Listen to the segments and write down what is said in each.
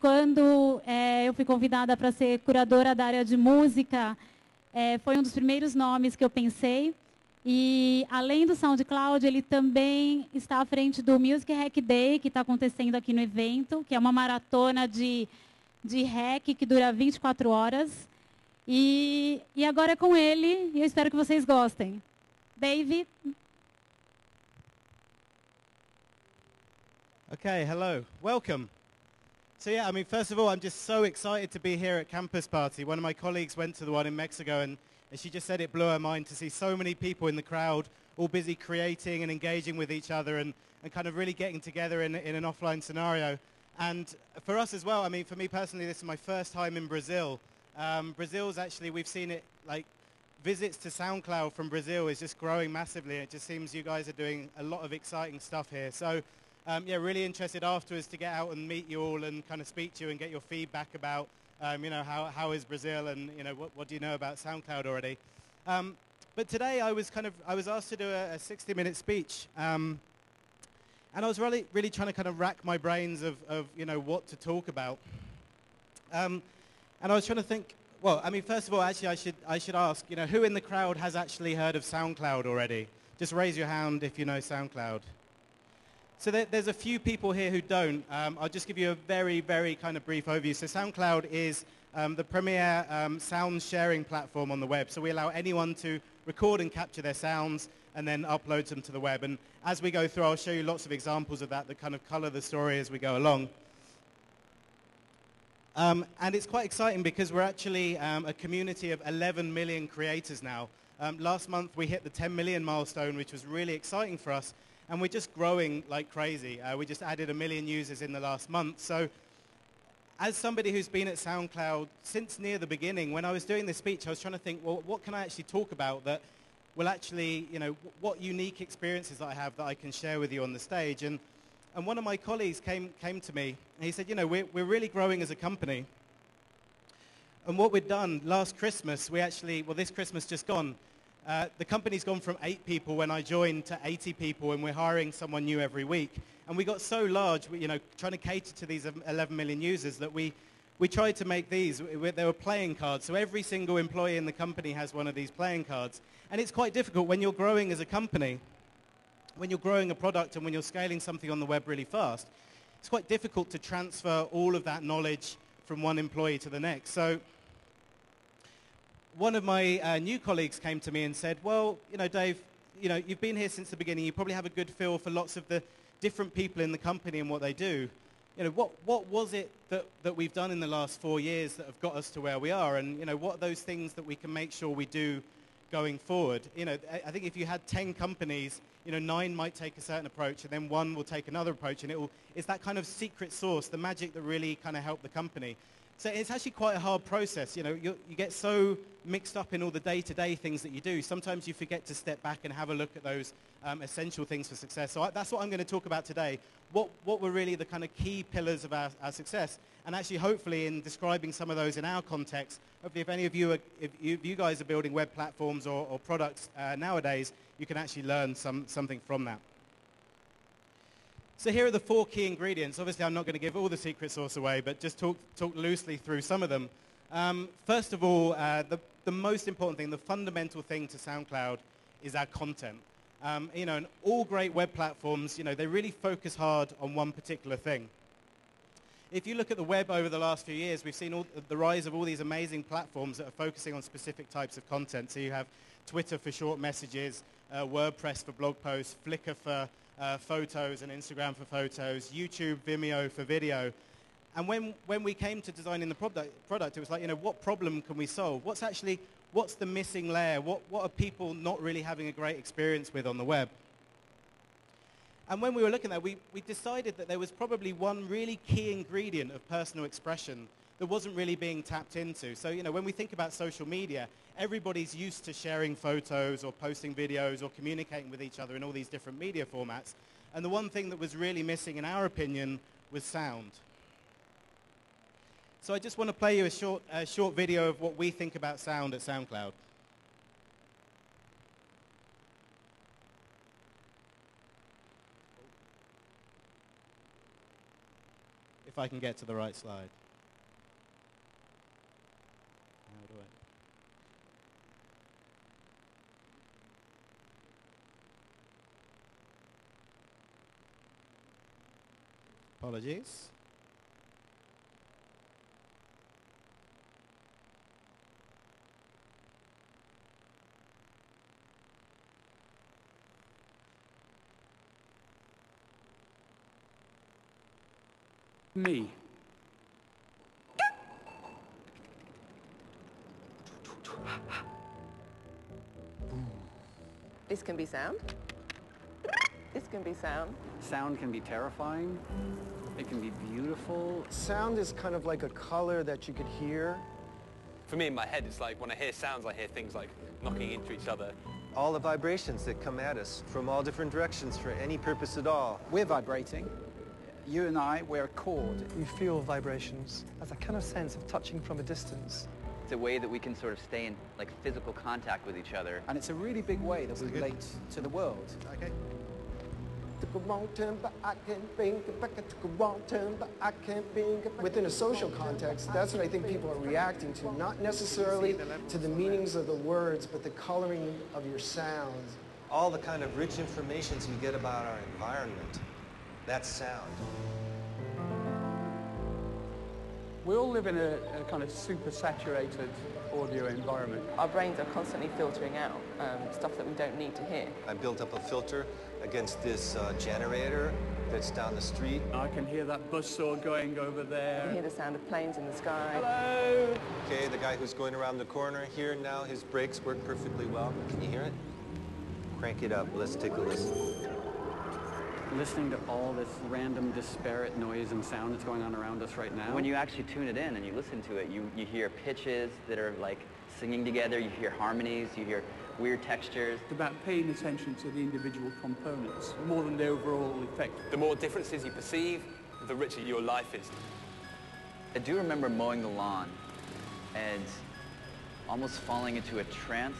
quando é, eu fui convidada para ser curadora da área de música, é, foi um dos primeiros nomes que eu pensei. E além do SoundCloud, ele também está à frente do Music Hack Day, que está acontecendo aqui no evento, que é uma maratona de, de hack que dura 24 horas. E, e agora é com ele, e eu espero que vocês gostem. Dave. Okay, hello. Welcome. So yeah, I mean, first of all, I'm just so excited to be here at Campus Party. One of my colleagues went to the one in Mexico and And she just said it blew her mind to see so many people in the crowd all busy creating and engaging with each other and, and kind of really getting together in, in an offline scenario. And for us as well, I mean, for me personally, this is my first time in Brazil. Um, Brazil's actually, we've seen it like visits to SoundCloud from Brazil is just growing massively. It just seems you guys are doing a lot of exciting stuff here. So um, yeah, really interested afterwards to get out and meet you all and kind of speak to you and get your feedback about um, you know, how, how is Brazil and, you know, what, what do you know about SoundCloud already? Um, but today I was kind of, I was asked to do a, a 60 minute speech. Um, and I was really, really trying to kind of rack my brains of, of you know, what to talk about. Um, and I was trying to think, well, I mean, first of all, actually, I should, I should ask, you know, who in the crowd has actually heard of SoundCloud already? Just raise your hand if you know SoundCloud. So there, there's a few people here who don't. Um, I'll just give you a very, very kind of brief overview. So SoundCloud is um, the premier um, sound sharing platform on the web. So we allow anyone to record and capture their sounds and then upload them to the web. And as we go through, I'll show you lots of examples of that that kind of color the story as we go along. Um, and it's quite exciting because we're actually um, a community of 11 million creators now. Um, last month we hit the 10 million milestone, which was really exciting for us and we're just growing like crazy. Uh, we just added a million users in the last month. So as somebody who's been at SoundCloud since near the beginning, when I was doing this speech, I was trying to think, well, what can I actually talk about that will actually, you know, what unique experiences I have that I can share with you on the stage? And, and one of my colleagues came, came to me, and he said, you know, we're, we're really growing as a company. And what we've done last Christmas, we actually, well, this Christmas just gone, uh, the company's gone from eight people when I joined to 80 people, and we're hiring someone new every week. And we got so large, you know, trying to cater to these 11 million users that we, we tried to make these. They were playing cards. So every single employee in the company has one of these playing cards. And it's quite difficult when you're growing as a company, when you're growing a product and when you're scaling something on the web really fast, it's quite difficult to transfer all of that knowledge from one employee to the next. So one of my uh, new colleagues came to me and said, well, you know, Dave, you know, you've been here since the beginning. You probably have a good feel for lots of the different people in the company and what they do. You know, what, what was it that, that we've done in the last four years that have got us to where we are? And, you know, what are those things that we can make sure we do going forward? You know, I, I think if you had 10 companies, you know, nine might take a certain approach and then one will take another approach. And it will, it's that kind of secret sauce, the magic that really kind of helped the company. So it's actually quite a hard process. You know, you, you get so mixed up in all the day-to-day things that you do. Sometimes you forget to step back and have a look at those um, essential things for success. So I, that's what I'm going to talk about today. What, what were really the kind of key pillars of our, our success? And actually, hopefully, in describing some of those in our context, hopefully if any of you, are, if you, if you guys are building web platforms or, or products uh, nowadays, you can actually learn some, something from that. So here are the four key ingredients. Obviously, I'm not going to give all the secret sauce away, but just talk, talk loosely through some of them. Um, first of all, uh, the, the most important thing, the fundamental thing to SoundCloud is our content. Um, you know, and all great web platforms, you know, they really focus hard on one particular thing. If you look at the web over the last few years, we've seen all, the rise of all these amazing platforms that are focusing on specific types of content. So you have Twitter for short messages, uh, WordPress for blog posts, Flickr for uh, photos and Instagram for photos, YouTube, Vimeo for video. And when, when we came to designing the product, product, it was like, you know, what problem can we solve? What's actually, what's the missing layer? What, what are people not really having a great experience with on the web? And when we were looking at that, we, we decided that there was probably one really key ingredient of personal expression that wasn't really being tapped into. So, you know, when we think about social media, everybody's used to sharing photos or posting videos or communicating with each other in all these different media formats. And the one thing that was really missing, in our opinion, was sound. So I just want to play you a short, a short video of what we think about sound at SoundCloud. If I can get to the right slide. How do I? Apologies. Me. This can be sound. This can be sound. Sound can be terrifying. It can be beautiful. Sound is kind of like a color that you could hear. For me in my head, it's like when I hear sounds, I hear things like knocking into each other. All the vibrations that come at us from all different directions for any purpose at all. We're vibrating. You and I, we're a chord. You feel vibrations as a kind of sense of touching from a distance. It's a way that we can sort of stay in like physical contact with each other. And it's a really big way that we relate to the world. Okay. Took a wrong turn, but I can't think back. I took a wrong turn, but I can't think. Within a social context, that's what I think people are reacting to, not necessarily to the meanings of the words, but the coloring of your sounds. All the kind of rich informations we get about our environment. That's sound. We all live in a, a kind of super saturated audio environment. Our brains are constantly filtering out um, stuff that we don't need to hear. I built up a filter against this uh, generator that's down the street. I can hear that buzzsaw going over there. You there. hear the sound of planes in the sky. Hello! Okay, the guy who's going around the corner here now, his brakes work perfectly well. Can you hear it? Crank it up. Let's take a listen. Listening to all this random disparate noise and sound that's going on around us right now. When you actually tune it in and you listen to it, you, you hear pitches that are like singing together, you hear harmonies, you hear weird textures. It's about paying attention to the individual components more than the overall effect. The more differences you perceive, the richer your life is. I do remember mowing the lawn and almost falling into a trance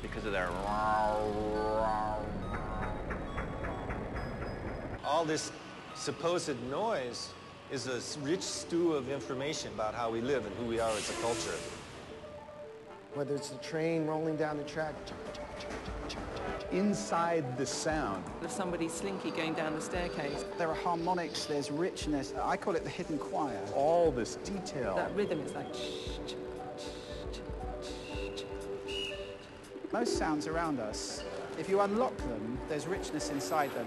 because of that All this supposed noise is a rich stew of information about how we live and who we are as a culture. Whether it's the train rolling down the track, Inside the sound, Of somebody slinky going down the staircase. There are harmonics, there's richness. I call it the hidden choir. all this detail. That rhythm is like... Most sounds around us, if you unlock them, there's richness inside them.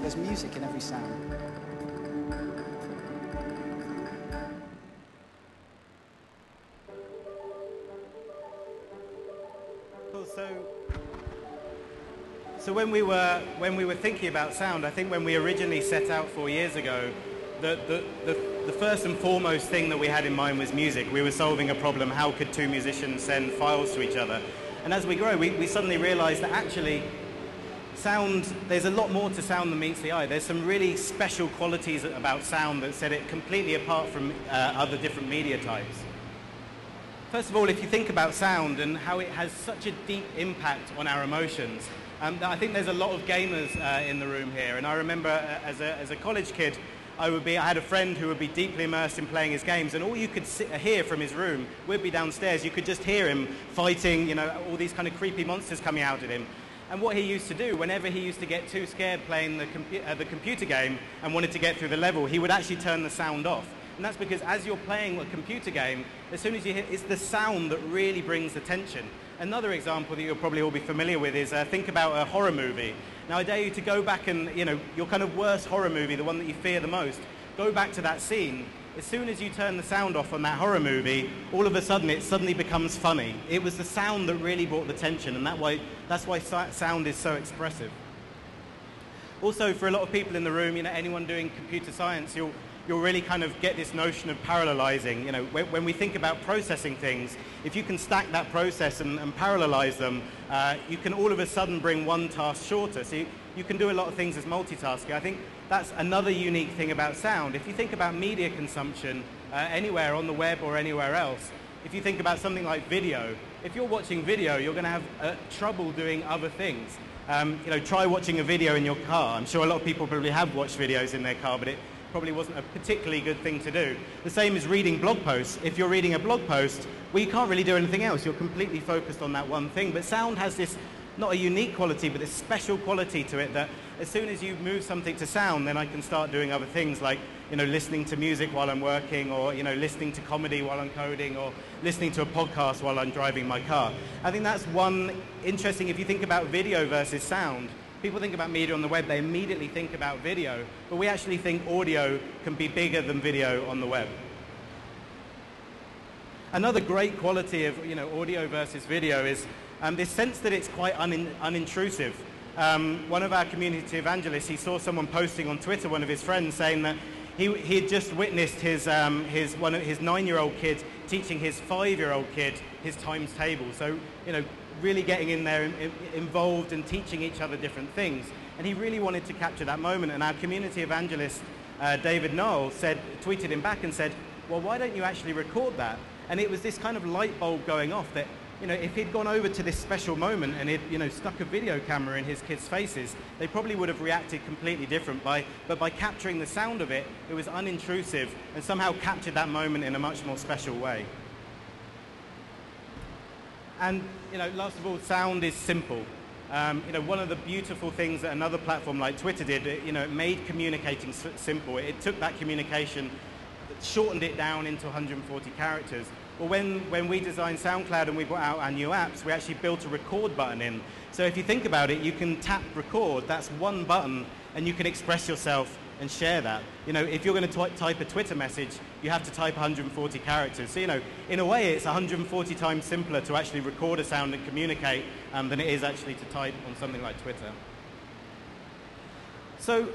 There's music in every sound. So when we were when we were thinking about sound, I think when we originally set out four years ago, the, the, the, the first and foremost thing that we had in mind was music. We were solving a problem: how could two musicians send files to each other? And as we grow, we, we suddenly realised that actually, sound. There's a lot more to sound than meets the eye. There's some really special qualities about sound that set it completely apart from uh, other different media types. First of all, if you think about sound and how it has such a deep impact on our emotions, um, I think there's a lot of gamers uh, in the room here. And I remember uh, as, a, as a college kid, I, would be, I had a friend who would be deeply immersed in playing his games, and all you could hear from his room would be downstairs. You could just hear him fighting, you know, all these kind of creepy monsters coming out at him. And what he used to do, whenever he used to get too scared playing the, uh, the computer game and wanted to get through the level, he would actually turn the sound off. And that's because as you're playing a computer game, as soon as you hit, it's the sound that really brings the tension. Another example that you'll probably all be familiar with is uh, think about a horror movie. Now I dare you to go back and, you know, your kind of worst horror movie, the one that you fear the most, go back to that scene. As soon as you turn the sound off on that horror movie, all of a sudden it suddenly becomes funny. It was the sound that really brought the tension, and that why, that's why sound is so expressive. Also, for a lot of people in the room, you know, anyone doing computer science, you'll, you'll really kind of get this notion of parallelizing. You know, when, when we think about processing things, if you can stack that process and, and parallelize them, uh, you can all of a sudden bring one task shorter. So you, you can do a lot of things as multitasking. I think that's another unique thing about sound. If you think about media consumption uh, anywhere on the web or anywhere else, if you think about something like video, if you're watching video, you're going to have uh, trouble doing other things. Um, you know, try watching a video in your car. I'm sure a lot of people probably have watched videos in their car, but it, probably wasn't a particularly good thing to do. The same as reading blog posts. If you're reading a blog post, well, you can't really do anything else. You're completely focused on that one thing. But sound has this, not a unique quality, but this special quality to it that as soon as you move something to sound, then I can start doing other things like, you know, listening to music while I'm working or, you know, listening to comedy while I'm coding or listening to a podcast while I'm driving my car. I think that's one interesting, if you think about video versus sound, people think about media on the web, they immediately think about video, but we actually think audio can be bigger than video on the web. Another great quality of you know, audio versus video is um, this sense that it's quite un unintrusive. Um, one of our community evangelists, he saw someone posting on Twitter, one of his friends, saying that he, he had just witnessed his, um, his, one of his nine-year-old kid teaching his five-year-old kid his times table. So, you know, really getting in there and involved and teaching each other different things. And he really wanted to capture that moment. And our community evangelist, uh, David Noel, said, tweeted him back and said, well, why don't you actually record that? And it was this kind of light bulb going off that, you know, if he'd gone over to this special moment and he'd, you know, stuck a video camera in his kids' faces, they probably would have reacted completely different. By, but by capturing the sound of it, it was unintrusive and somehow captured that moment in a much more special way. And you know, last of all, sound is simple. Um, you know, one of the beautiful things that another platform like Twitter did, it, you know, it made communicating simple. It took that communication, shortened it down into 140 characters. Well, when, when we designed SoundCloud and we brought out our new apps, we actually built a record button in. So if you think about it, you can tap record, that's one button, and you can express yourself and share that. You know, if you're going to type a Twitter message, you have to type 140 characters. So, you know, in a way, it's 140 times simpler to actually record a sound and communicate um, than it is actually to type on something like Twitter. So,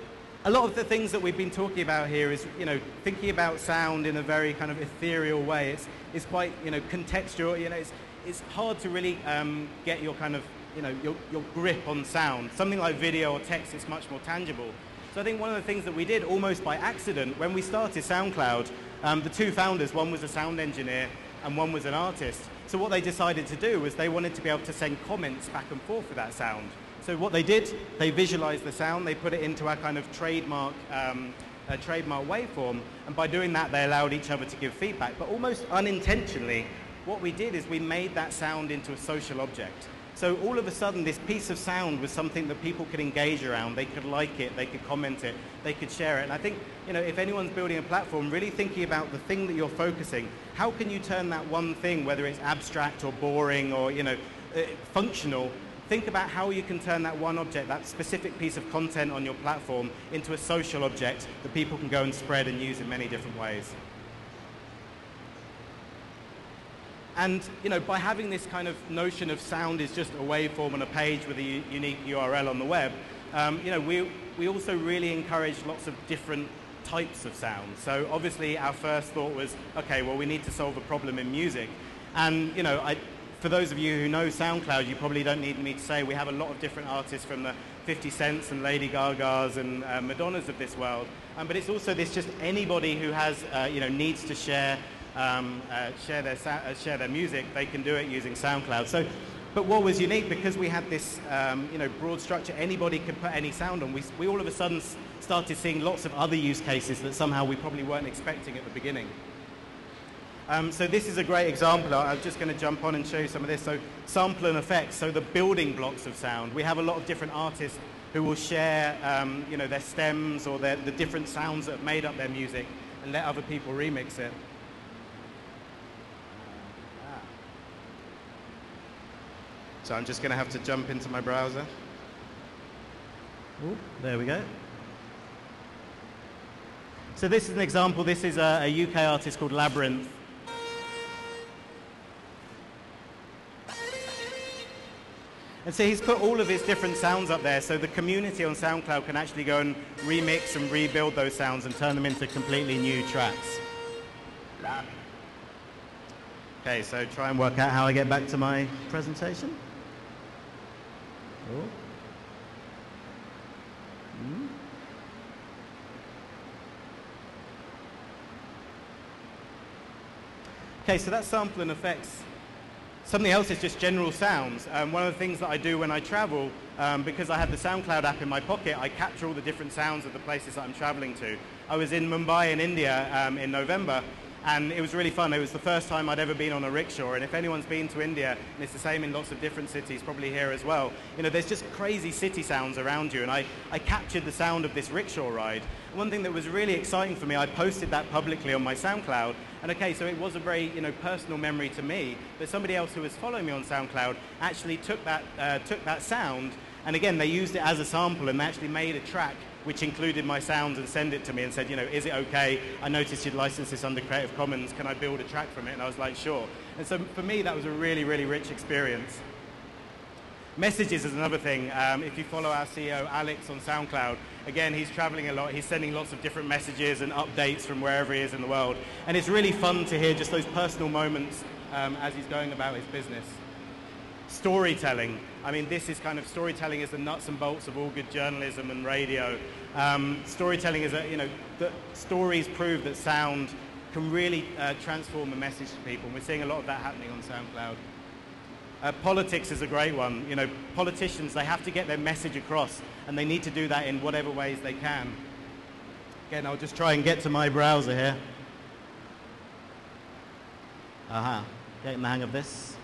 a lot of the things that we've been talking about here is, you know, thinking about sound in a very kind of ethereal way. It's, it's quite, you know, contextual. You know, it's, it's hard to really um, get your kind of, you know, your, your grip on sound. Something like video or text is much more tangible. So I think one of the things that we did almost by accident when we started SoundCloud, um, the two founders, one was a sound engineer and one was an artist. So what they decided to do was they wanted to be able to send comments back and forth with that sound. So what they did, they visualized the sound, they put it into our kind of trademark, um, trademark waveform, and by doing that, they allowed each other to give feedback. But almost unintentionally, what we did is we made that sound into a social object. So all of a sudden, this piece of sound was something that people could engage around. They could like it, they could comment it, they could share it. And I think, you know, if anyone's building a platform, really thinking about the thing that you're focusing, how can you turn that one thing, whether it's abstract or boring or, you know, uh, functional, think about how you can turn that one object, that specific piece of content on your platform, into a social object that people can go and spread and use in many different ways. And you know, by having this kind of notion of sound is just a waveform on a page with a unique URL on the web, um, you know, we, we also really encourage lots of different types of sound. So obviously our first thought was, okay, well we need to solve a problem in music. And you know, I, for those of you who know SoundCloud, you probably don't need me to say we have a lot of different artists from the 50 Cents and Lady Gagas and uh, Madonnas of this world. Um, but it's also this just anybody who has, uh, you know, needs to share um, uh, share, their uh, share their music, they can do it using SoundCloud. So, but what was unique, because we had this um, you know, broad structure, anybody could put any sound on, we, we all of a sudden started seeing lots of other use cases that somehow we probably weren't expecting at the beginning. Um, so this is a great example. I'm just going to jump on and show you some of this. So sample and effects, so the building blocks of sound. We have a lot of different artists who will share um, you know, their stems or their, the different sounds that have made up their music and let other people remix it. So I'm just going to have to jump into my browser. Ooh, there we go. So this is an example. This is a, a UK artist called Labrinth. And so he's put all of his different sounds up there so the community on SoundCloud can actually go and remix and rebuild those sounds and turn them into completely new tracks. Okay, so try and work out how I get back to my presentation. Oh. Hmm. Okay, so that's sampling effects. Something else is just general sounds. Um, one of the things that I do when I travel um, because I have the SoundCloud app in my pocket, I capture all the different sounds of the places that I'm traveling to. I was in Mumbai in India um, in November, and it was really fun. It was the first time I'd ever been on a rickshaw, and if anyone's been to India, and it's the same in lots of different cities, probably here as well, you know, there's just crazy city sounds around you, and I, I captured the sound of this rickshaw ride. One thing that was really exciting for me, I posted that publicly on my SoundCloud, and okay, so it was a very, you know, personal memory to me, but somebody else who was following me on SoundCloud actually took that, uh, took that sound, and again, they used it as a sample, and they actually made a track which included my sounds and send it to me and said, you know, is it okay? I noticed you'd licensed this under Creative Commons. Can I build a track from it? And I was like, sure. And so for me, that was a really, really rich experience. Messages is another thing. Um, if you follow our CEO, Alex, on SoundCloud, again, he's traveling a lot. He's sending lots of different messages and updates from wherever he is in the world. And it's really fun to hear just those personal moments um, as he's going about his business. Storytelling. I mean, this is kind of storytelling is the nuts and bolts of all good journalism and radio. Um, storytelling is a, you know, the stories prove that sound can really uh, transform a message to people. And we're seeing a lot of that happening on SoundCloud. Uh, politics is a great one. You know, politicians, they have to get their message across, and they need to do that in whatever ways they can. Again, I'll just try and get to my browser here. Aha, uh-huh. getting the hang of this.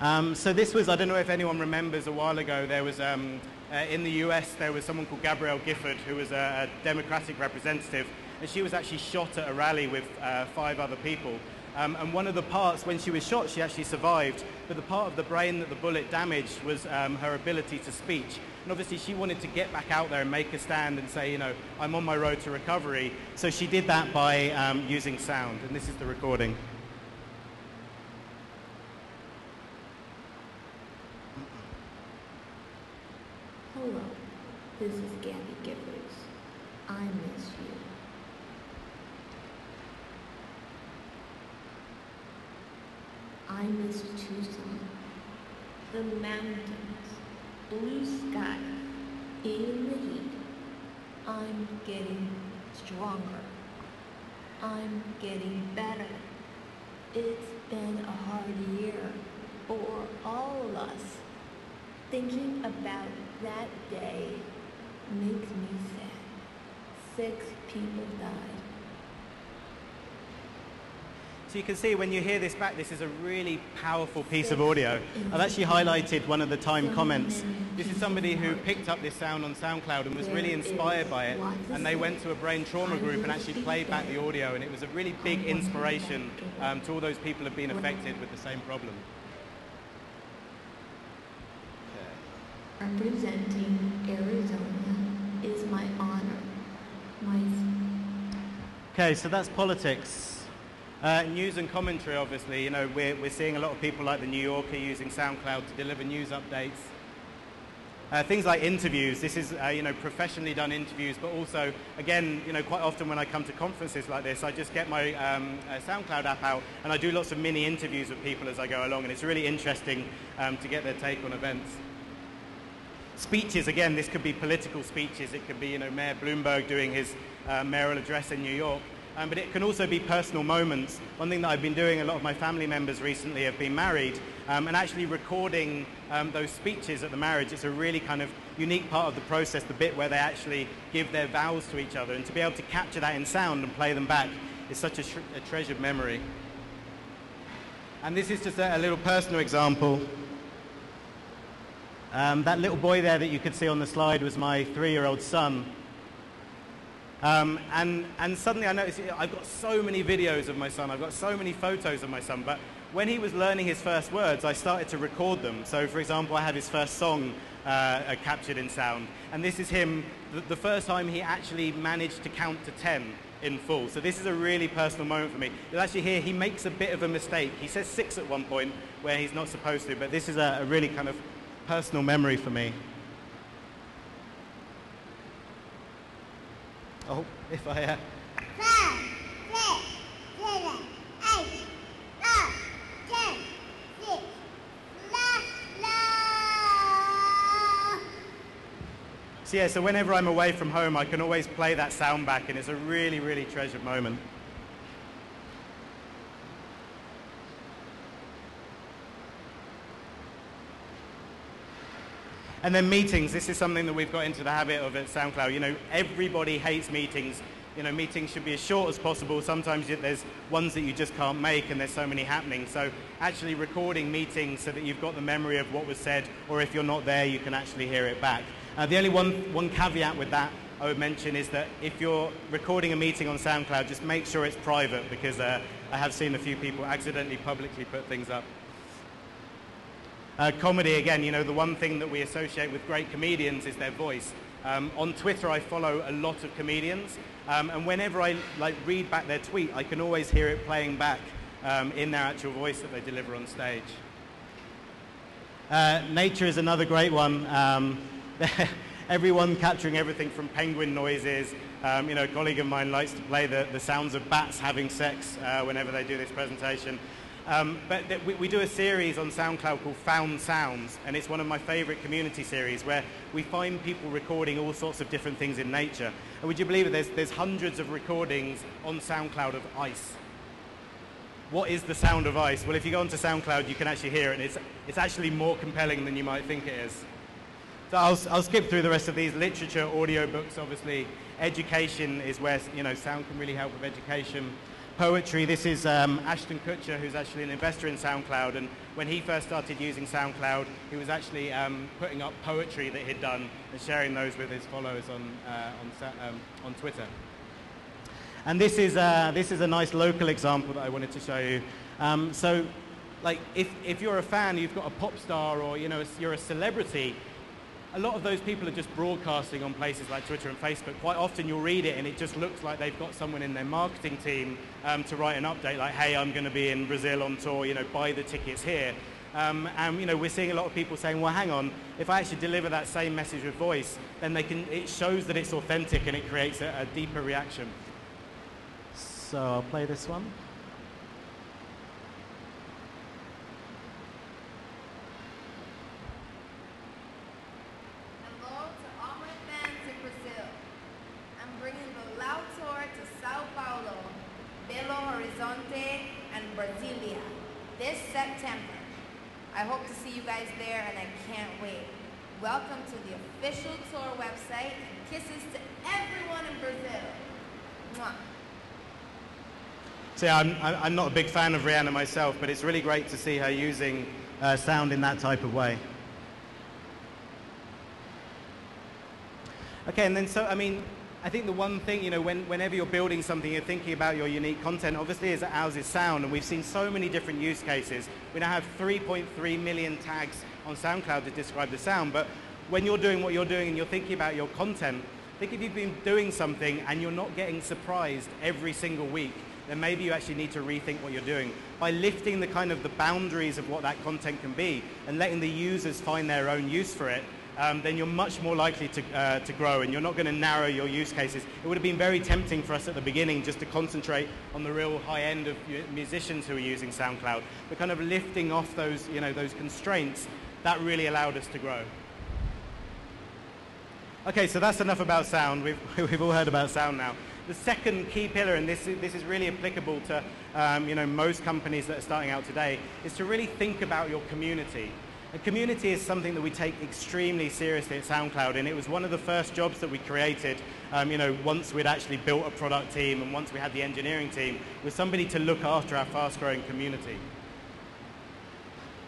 Um, so this was, I don't know if anyone remembers a while ago, there was, um, uh, in the US, there was someone called Gabrielle Gifford, who was a, a Democratic representative, and she was actually shot at a rally with uh, five other people. Um, and one of the parts, when she was shot, she actually survived, but the part of the brain that the bullet damaged was um, her ability to speech. And obviously she wanted to get back out there and make a stand and say, you know, I'm on my road to recovery. So she did that by um, using sound, and this is the recording. Hello, this is Gabby Giffords. I miss you. I miss Tucson. The mountains, blue sky, in the heat. I'm getting stronger. I'm getting better. It's been a hard year for all of us. Thinking about that day makes me sad. Six people died. So you can see when you hear this back, this is a really powerful piece of audio. I've actually highlighted one of the time comments. This is somebody who picked up this sound on SoundCloud and was really inspired by it. And they went to a brain trauma group and actually played back the audio. And it was a really big inspiration um, to all those people who have been affected with the same problem. Representing Arizona is my honor. My okay, so that's politics. Uh, news and commentary, obviously. You know, we're, we're seeing a lot of people like the New Yorker using SoundCloud to deliver news updates. Uh, things like interviews. This is, uh, you know, professionally done interviews, but also, again, you know, quite often when I come to conferences like this, I just get my um, uh, SoundCloud app out and I do lots of mini interviews with people as I go along, and it's really interesting um, to get their take on events speeches, again, this could be political speeches. It could be, you know, Mayor Bloomberg doing his uh, mayoral address in New York. Um, but it can also be personal moments. One thing that I've been doing, a lot of my family members recently have been married, um, and actually recording um, those speeches at the marriage. It's a really kind of unique part of the process, the bit where they actually give their vows to each other. And to be able to capture that in sound and play them back is such a, a treasured memory. And this is just a, a little personal example um, that little boy there that you could see on the slide was my three-year-old son. Um, and, and suddenly I noticed I've got so many videos of my son, I've got so many photos of my son, but when he was learning his first words, I started to record them. So for example, I have his first song uh, captured in sound. And this is him, the, the first time he actually managed to count to 10 in full. So this is a really personal moment for me. You'll actually hear he makes a bit of a mistake. He says six at one point where he's not supposed to, but this is a, a really kind of personal memory for me. Oh, if I... Uh... Five, six, seven, eight, nine, ten, six, la, la. So yeah, so whenever I'm away from home, I can always play that sound back, and it's a really, really treasured moment. And then meetings, this is something that we've got into the habit of at SoundCloud. You know, everybody hates meetings. You know, meetings should be as short as possible. Sometimes there's ones that you just can't make and there's so many happening. So actually recording meetings so that you've got the memory of what was said, or if you're not there, you can actually hear it back. Uh, the only one, one caveat with that I would mention is that if you're recording a meeting on SoundCloud, just make sure it's private because uh, I have seen a few people accidentally publicly put things up. Uh, comedy, again, you know, the one thing that we associate with great comedians is their voice. Um, on Twitter, I follow a lot of comedians, um, and whenever I like read back their tweet, I can always hear it playing back um, in their actual voice that they deliver on stage. Uh, nature is another great one. Um, everyone capturing everything from penguin noises. Um, you know, a colleague of mine likes to play the, the sounds of bats having sex uh, whenever they do this presentation. Um, but we, we, do a series on SoundCloud called Found Sounds, and it's one of my favorite community series where we find people recording all sorts of different things in nature. And would you believe it? There's, there's hundreds of recordings on SoundCloud of ice. What is the sound of ice? Well, if you go onto SoundCloud, you can actually hear it, and it's, it's actually more compelling than you might think it is. So I'll, I'll skip through the rest of these. Literature, audiobooks, obviously. Education is where you know sound can really help with education poetry. This is um, Ashton Kutcher, who's actually an investor in SoundCloud. And when he first started using SoundCloud, he was actually um, putting up poetry that he'd done and sharing those with his followers on, uh, on, um, on Twitter. And this is, uh, this is a nice local example that I wanted to show you. Um, so, like, if, if you're a fan, you've got a pop star or, you know, you're a celebrity, a lot of those people are just broadcasting on places like Twitter and Facebook. Quite often you'll read it and it just looks like they've got someone in their marketing team um, to write an update like, hey, I'm going to be in Brazil on tour, you know, buy the tickets here. Um, and you know, we're seeing a lot of people saying, well, hang on, if I actually deliver that same message with voice, then they can, it shows that it's authentic and it creates a, a deeper reaction. So I'll play this one. I hope to see you guys there and I can't wait. Welcome to the official tour website and kisses to everyone in Brazil. Mwah. I'm, I'm not a big fan of Rihanna myself, but it's really great to see her using uh, sound in that type of way. Okay, and then so, I mean, I think the one thing, you know, when, whenever you're building something, you're thinking about your unique content, obviously is that ours is sound, and we've seen so many different use cases. We now have 3.3 million tags on SoundCloud to describe the sound, but when you're doing what you're doing and you're thinking about your content, I think if you've been doing something and you're not getting surprised every single week, then maybe you actually need to rethink what you're doing. By lifting the kind of the boundaries of what that content can be and letting the users find their own use for it, um, then you're much more likely to, uh, to grow and you're not going to narrow your use cases. It would have been very tempting for us at the beginning just to concentrate on the real high end of musicians who are using SoundCloud. But kind of lifting off those, you know, those constraints, that really allowed us to grow. Okay, so that's enough about sound. We've, we've all heard about sound now. The second key pillar, and this is, this is really applicable to um, you know, most companies that are starting out today, is to really think about your community. A community is something that we take extremely seriously at SoundCloud, and it was one of the first jobs that we created, um, you know, once we'd actually built a product team and once we had the engineering team, was somebody to look after our fast-growing community.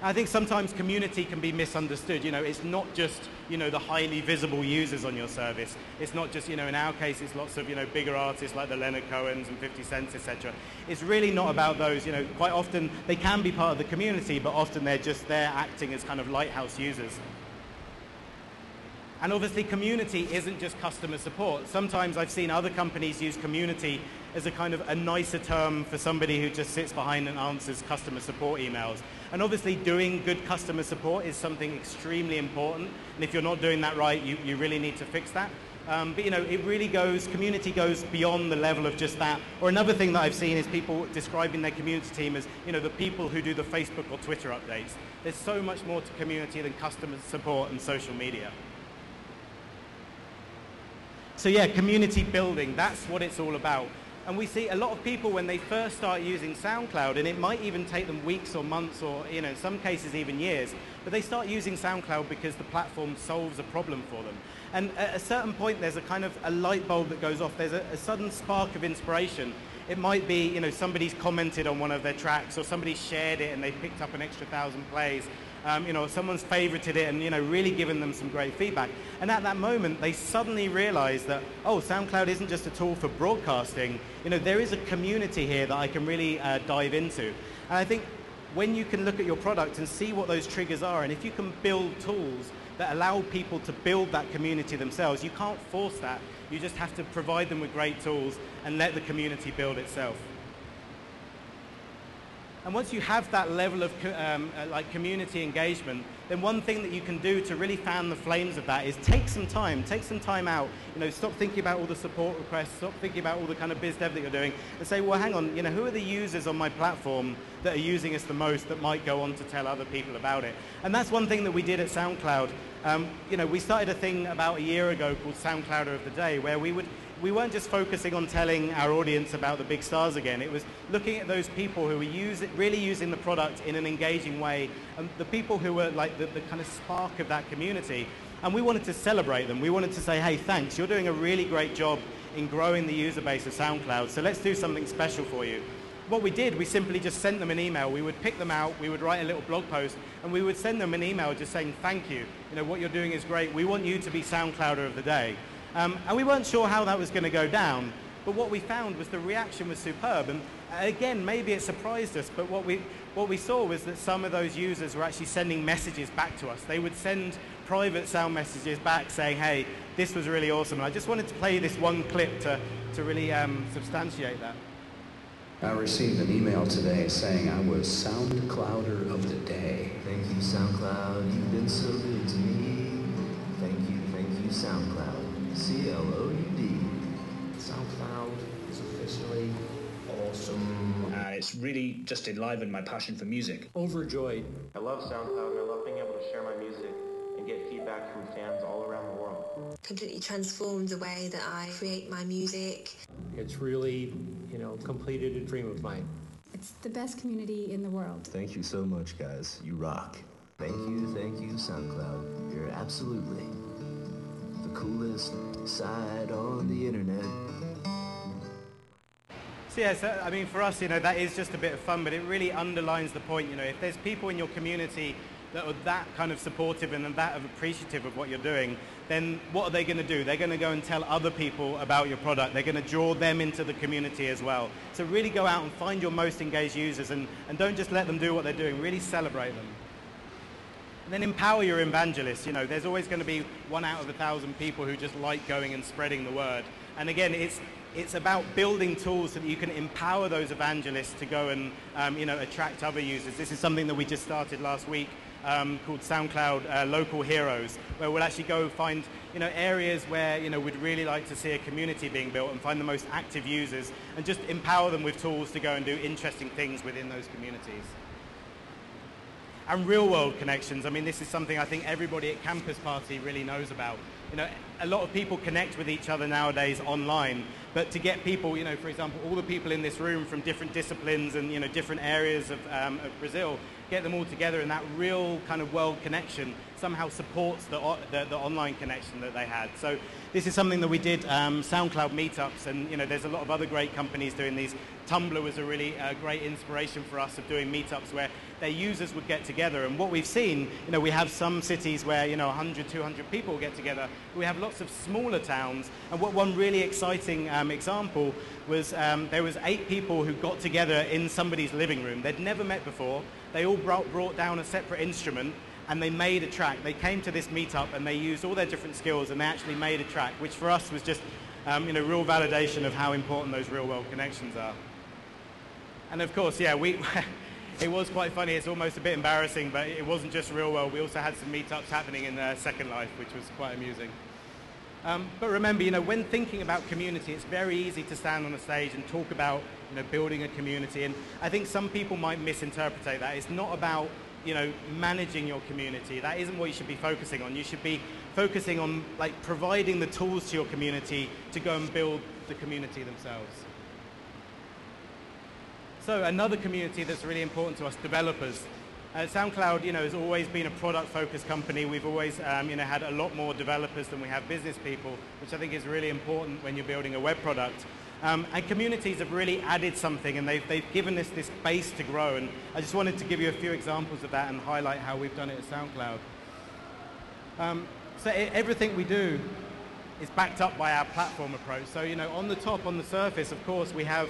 I think sometimes community can be misunderstood. You know, it's not just, you know, the highly visible users on your service. It's not just, you know, in our case, it's lots of, you know, bigger artists like the Leonard Cohens and 50 Cents, etc. It's really not about those, you know, quite often they can be part of the community, but often they're just there acting as kind of lighthouse users. And obviously community isn't just customer support. Sometimes I've seen other companies use community as a kind of a nicer term for somebody who just sits behind and answers customer support emails. And obviously doing good customer support is something extremely important. And if you're not doing that right, you, you really need to fix that. Um, but you know, it really goes, community goes beyond the level of just that. Or another thing that I've seen is people describing their community team as, you know, the people who do the Facebook or Twitter updates. There's so much more to community than customer support and social media. So yeah, community building, that's what it's all about. And we see a lot of people when they first start using SoundCloud, and it might even take them weeks or months or, you know, in some cases even years, but they start using SoundCloud because the platform solves a problem for them. And at a certain point, there's a kind of a light bulb that goes off. There's a, a sudden spark of inspiration. It might be, you know, somebody's commented on one of their tracks or somebody shared it and they picked up an extra thousand plays um, you know, someone's favorited it and, you know, really given them some great feedback. And at that moment, they suddenly realize that, oh, SoundCloud isn't just a tool for broadcasting. You know, there is a community here that I can really uh, dive into. And I think when you can look at your product and see what those triggers are, and if you can build tools that allow people to build that community themselves, you can't force that. You just have to provide them with great tools and let the community build itself. And once you have that level of um, uh, like community engagement, then one thing that you can do to really fan the flames of that is take some time, take some time out. You know, stop thinking about all the support requests, stop thinking about all the kind of biz dev that you're doing, and say, well, hang on, you know, who are the users on my platform that are using us the most that might go on to tell other people about it? And that's one thing that we did at SoundCloud. Um, you know, we started a thing about a year ago called SoundClouder of the Day, where we would we weren't just focusing on telling our audience about the big stars again. It was looking at those people who were use, really using the product in an engaging way, and the people who were like the, the kind of spark of that community. And we wanted to celebrate them. We wanted to say, hey, thanks, you're doing a really great job in growing the user base of SoundCloud, so let's do something special for you. What we did, we simply just sent them an email. We would pick them out, we would write a little blog post, and we would send them an email just saying, thank you. You know, what you're doing is great. We want you to be SoundClouder of the day. Um, and we weren't sure how that was going to go down, but what we found was the reaction was superb. And again, maybe it surprised us, but what we, what we saw was that some of those users were actually sending messages back to us. They would send private sound messages back saying, hey, this was really awesome. And I just wanted to play this one clip to, to really um, substantiate that. I received an email today saying I was SoundClouder of the Day. Thank you, SoundCloud. You've been so good to me. Thank you, thank you, SoundCloud. C-L-O-U-D. SoundCloud is officially awesome. Uh, it's really just enlivened my passion for music. Overjoyed. I love SoundCloud and I love being able to share my music and get feedback from fans all around the world. Completely transformed the way that I create my music. It's really, you know, completed a dream of mine. It's the best community in the world. Thank you so much, guys. You rock. Thank you, thank you, SoundCloud. You're absolutely coolest side on the internet. So yeah, uh, so, I mean, for us, you know, that is just a bit of fun, but it really underlines the point, you know, if there's people in your community that are that kind of supportive and that appreciative of what you're doing, then what are they going to do? They're going to go and tell other people about your product. They're going to draw them into the community as well. So really go out and find your most engaged users and, and don't just let them do what they're doing. Really celebrate them. And then empower your evangelists. You know, there's always going to be one out of a thousand people who just like going and spreading the word. And again, it's, it's about building tools so that you can empower those evangelists to go and um, you know, attract other users. This is something that we just started last week um, called SoundCloud uh, Local Heroes, where we'll actually go find you know, areas where you know, we'd really like to see a community being built and find the most active users and just empower them with tools to go and do interesting things within those communities and real world connections. I mean, this is something I think everybody at Campus Party really knows about. You know, a lot of people connect with each other nowadays online, but to get people, you know, for example, all the people in this room from different disciplines and, you know, different areas of, um, of Brazil, get them all together in that real kind of world connection somehow supports the, the, the, online connection that they had. So this is something that we did um, SoundCloud meetups, and you know, there's a lot of other great companies doing these. Tumblr was a really uh, great inspiration for us of doing meetups where their users would get together. And what we've seen, you know, we have some cities where, you know, 100, 200 people get together. We have lots of smaller towns. And what one really exciting um, example was um, there was eight people who got together in somebody's living room. They'd never met before. They all brought, brought down a separate instrument and they made a track. They came to this meetup and they used all their different skills and they actually made a track, which for us was just um, you know, real validation of how important those real world connections are. And of course, yeah, we, it was quite funny. It's almost a bit embarrassing, but it wasn't just real world. We also had some meetups happening in uh, Second Life, which was quite amusing. Um, but remember, you know, when thinking about community, it's very easy to stand on a stage and talk about, you know, building a community. And I think some people might misinterpret that. It's not about you know, managing your community. That isn't what you should be focusing on. You should be focusing on like providing the tools to your community to go and build the community themselves. So another community that's really important to us, developers. Uh, SoundCloud, you know, has always been a product-focused company. We've always, um, you know, had a lot more developers than we have business people, which I think is really important when you're building a web product. Um, and communities have really added something, and they've, they've given us this base to grow. And I just wanted to give you a few examples of that and highlight how we've done it at SoundCloud. Um, so everything we do is backed up by our platform approach. So, you know, on the top, on the surface, of course, we have,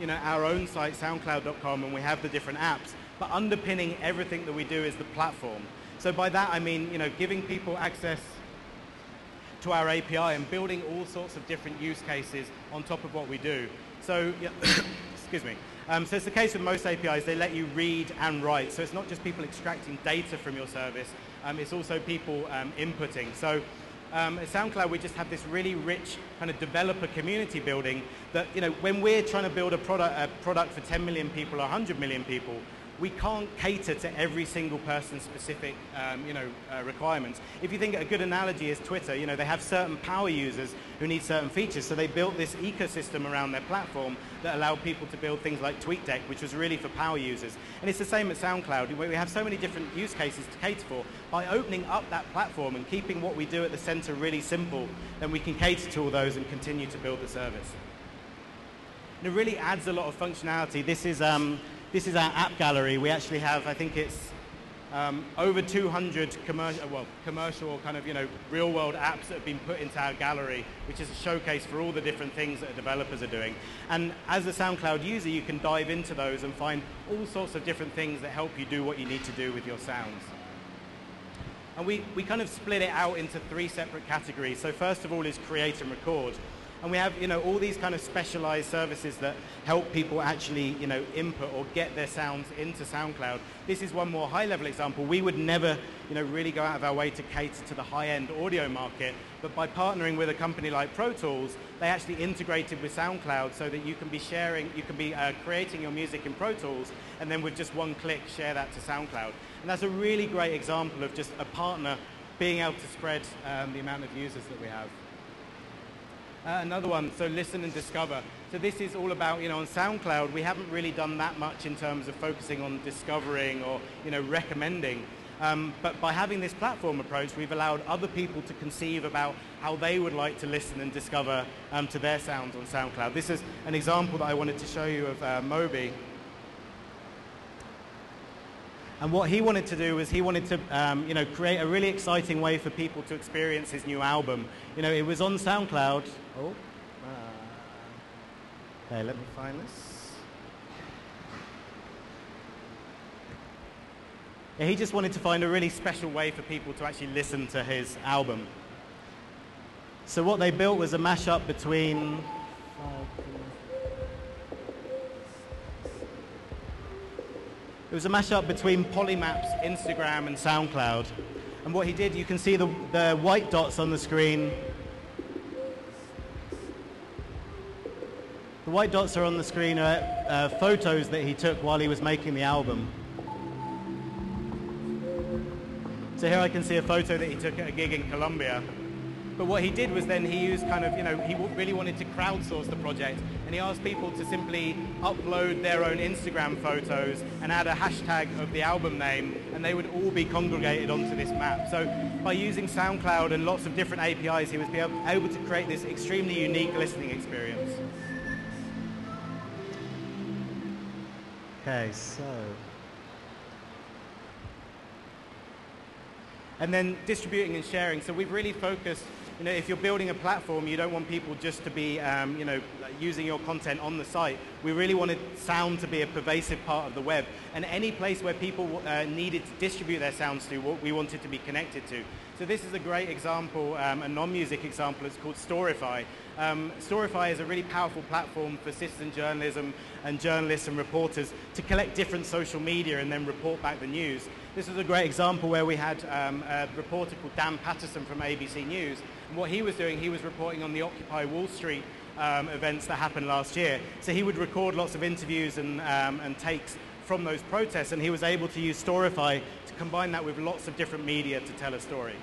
you know, our own site, soundcloud.com, and we have the different apps. But underpinning everything that we do is the platform. So by that, I mean, you know, giving people access to our API and building all sorts of different use cases on top of what we do. So, yeah, excuse me. Um, so it's the case with most APIs, they let you read and write. So it's not just people extracting data from your service, um, it's also people um, inputting. So um, at SoundCloud, we just have this really rich kind of developer community building that, you know, when we're trying to build a product, a product for 10 million people or 100 million people, we can't cater to every single person's specific, um, you know, uh, requirements. If you think a good analogy is Twitter, you know, they have certain power users who need certain features, so they built this ecosystem around their platform that allowed people to build things like TweetDeck, which was really for power users. And it's the same at SoundCloud, where we have so many different use cases to cater for. By opening up that platform and keeping what we do at the center really simple, then we can cater to all those and continue to build the service. And it really adds a lot of functionality. This is um, this is our app gallery. We actually have, I think it's um, over 200 commercial, well, commercial kind of, you know, real world apps that have been put into our gallery, which is a showcase for all the different things that developers are doing. And as a SoundCloud user, you can dive into those and find all sorts of different things that help you do what you need to do with your sounds. And we, we kind of split it out into three separate categories. So first of all is create and record. And we have, you know, all these kind of specialized services that help people actually, you know, input or get their sounds into SoundCloud. This is one more high-level example. We would never, you know, really go out of our way to cater to the high-end audio market, but by partnering with a company like Pro Tools, they actually integrated with SoundCloud so that you can be sharing, you can be uh, creating your music in Pro Tools, and then with just one click, share that to SoundCloud. And that's a really great example of just a partner being able to spread um, the amount of users that we have. Uh, another one, so listen and discover. So this is all about, you know, on SoundCloud, we haven't really done that much in terms of focusing on discovering or, you know, recommending. Um, but by having this platform approach, we've allowed other people to conceive about how they would like to listen and discover um, to their sounds on SoundCloud. This is an example that I wanted to show you of uh, Moby. And what he wanted to do was he wanted to, um, you know, create a really exciting way for people to experience his new album. You know, it was on SoundCloud. Oh, uh, okay, let me find this. Yeah, he just wanted to find a really special way for people to actually listen to his album. So what they built was a mashup between It was a mashup between Polymaps, Instagram, and SoundCloud. And what he did, you can see the, the white dots on the screen. The white dots are on the screen are uh, photos that he took while he was making the album. So here I can see a photo that he took at a gig in Colombia. But what he did was then he used kind of, you know, he really wanted to crowdsource the project. And he asked people to simply upload their own Instagram photos and add a hashtag of the album name, and they would all be congregated onto this map. So by using SoundCloud and lots of different APIs, he was able to create this extremely unique listening experience. Okay, so... And then distributing and sharing. So we've really focused you know, if you're building a platform, you don't want people just to be, um, you know, using your content on the site. We really wanted sound to be a pervasive part of the web. And any place where people uh, needed to distribute their sounds to, what we wanted to be connected to. So this is a great example, um, a non-music example. It's called Storify. Um, Storify is a really powerful platform for citizen journalism and journalists and reporters to collect different social media and then report back the news. This is a great example where we had um, a reporter called Dan Patterson from ABC News and what he was doing, he was reporting on the Occupy Wall Street um, events that happened last year. So he would record lots of interviews and, um, and takes from those protests, and he was able to use Storify to combine that with lots of different media to tell a story.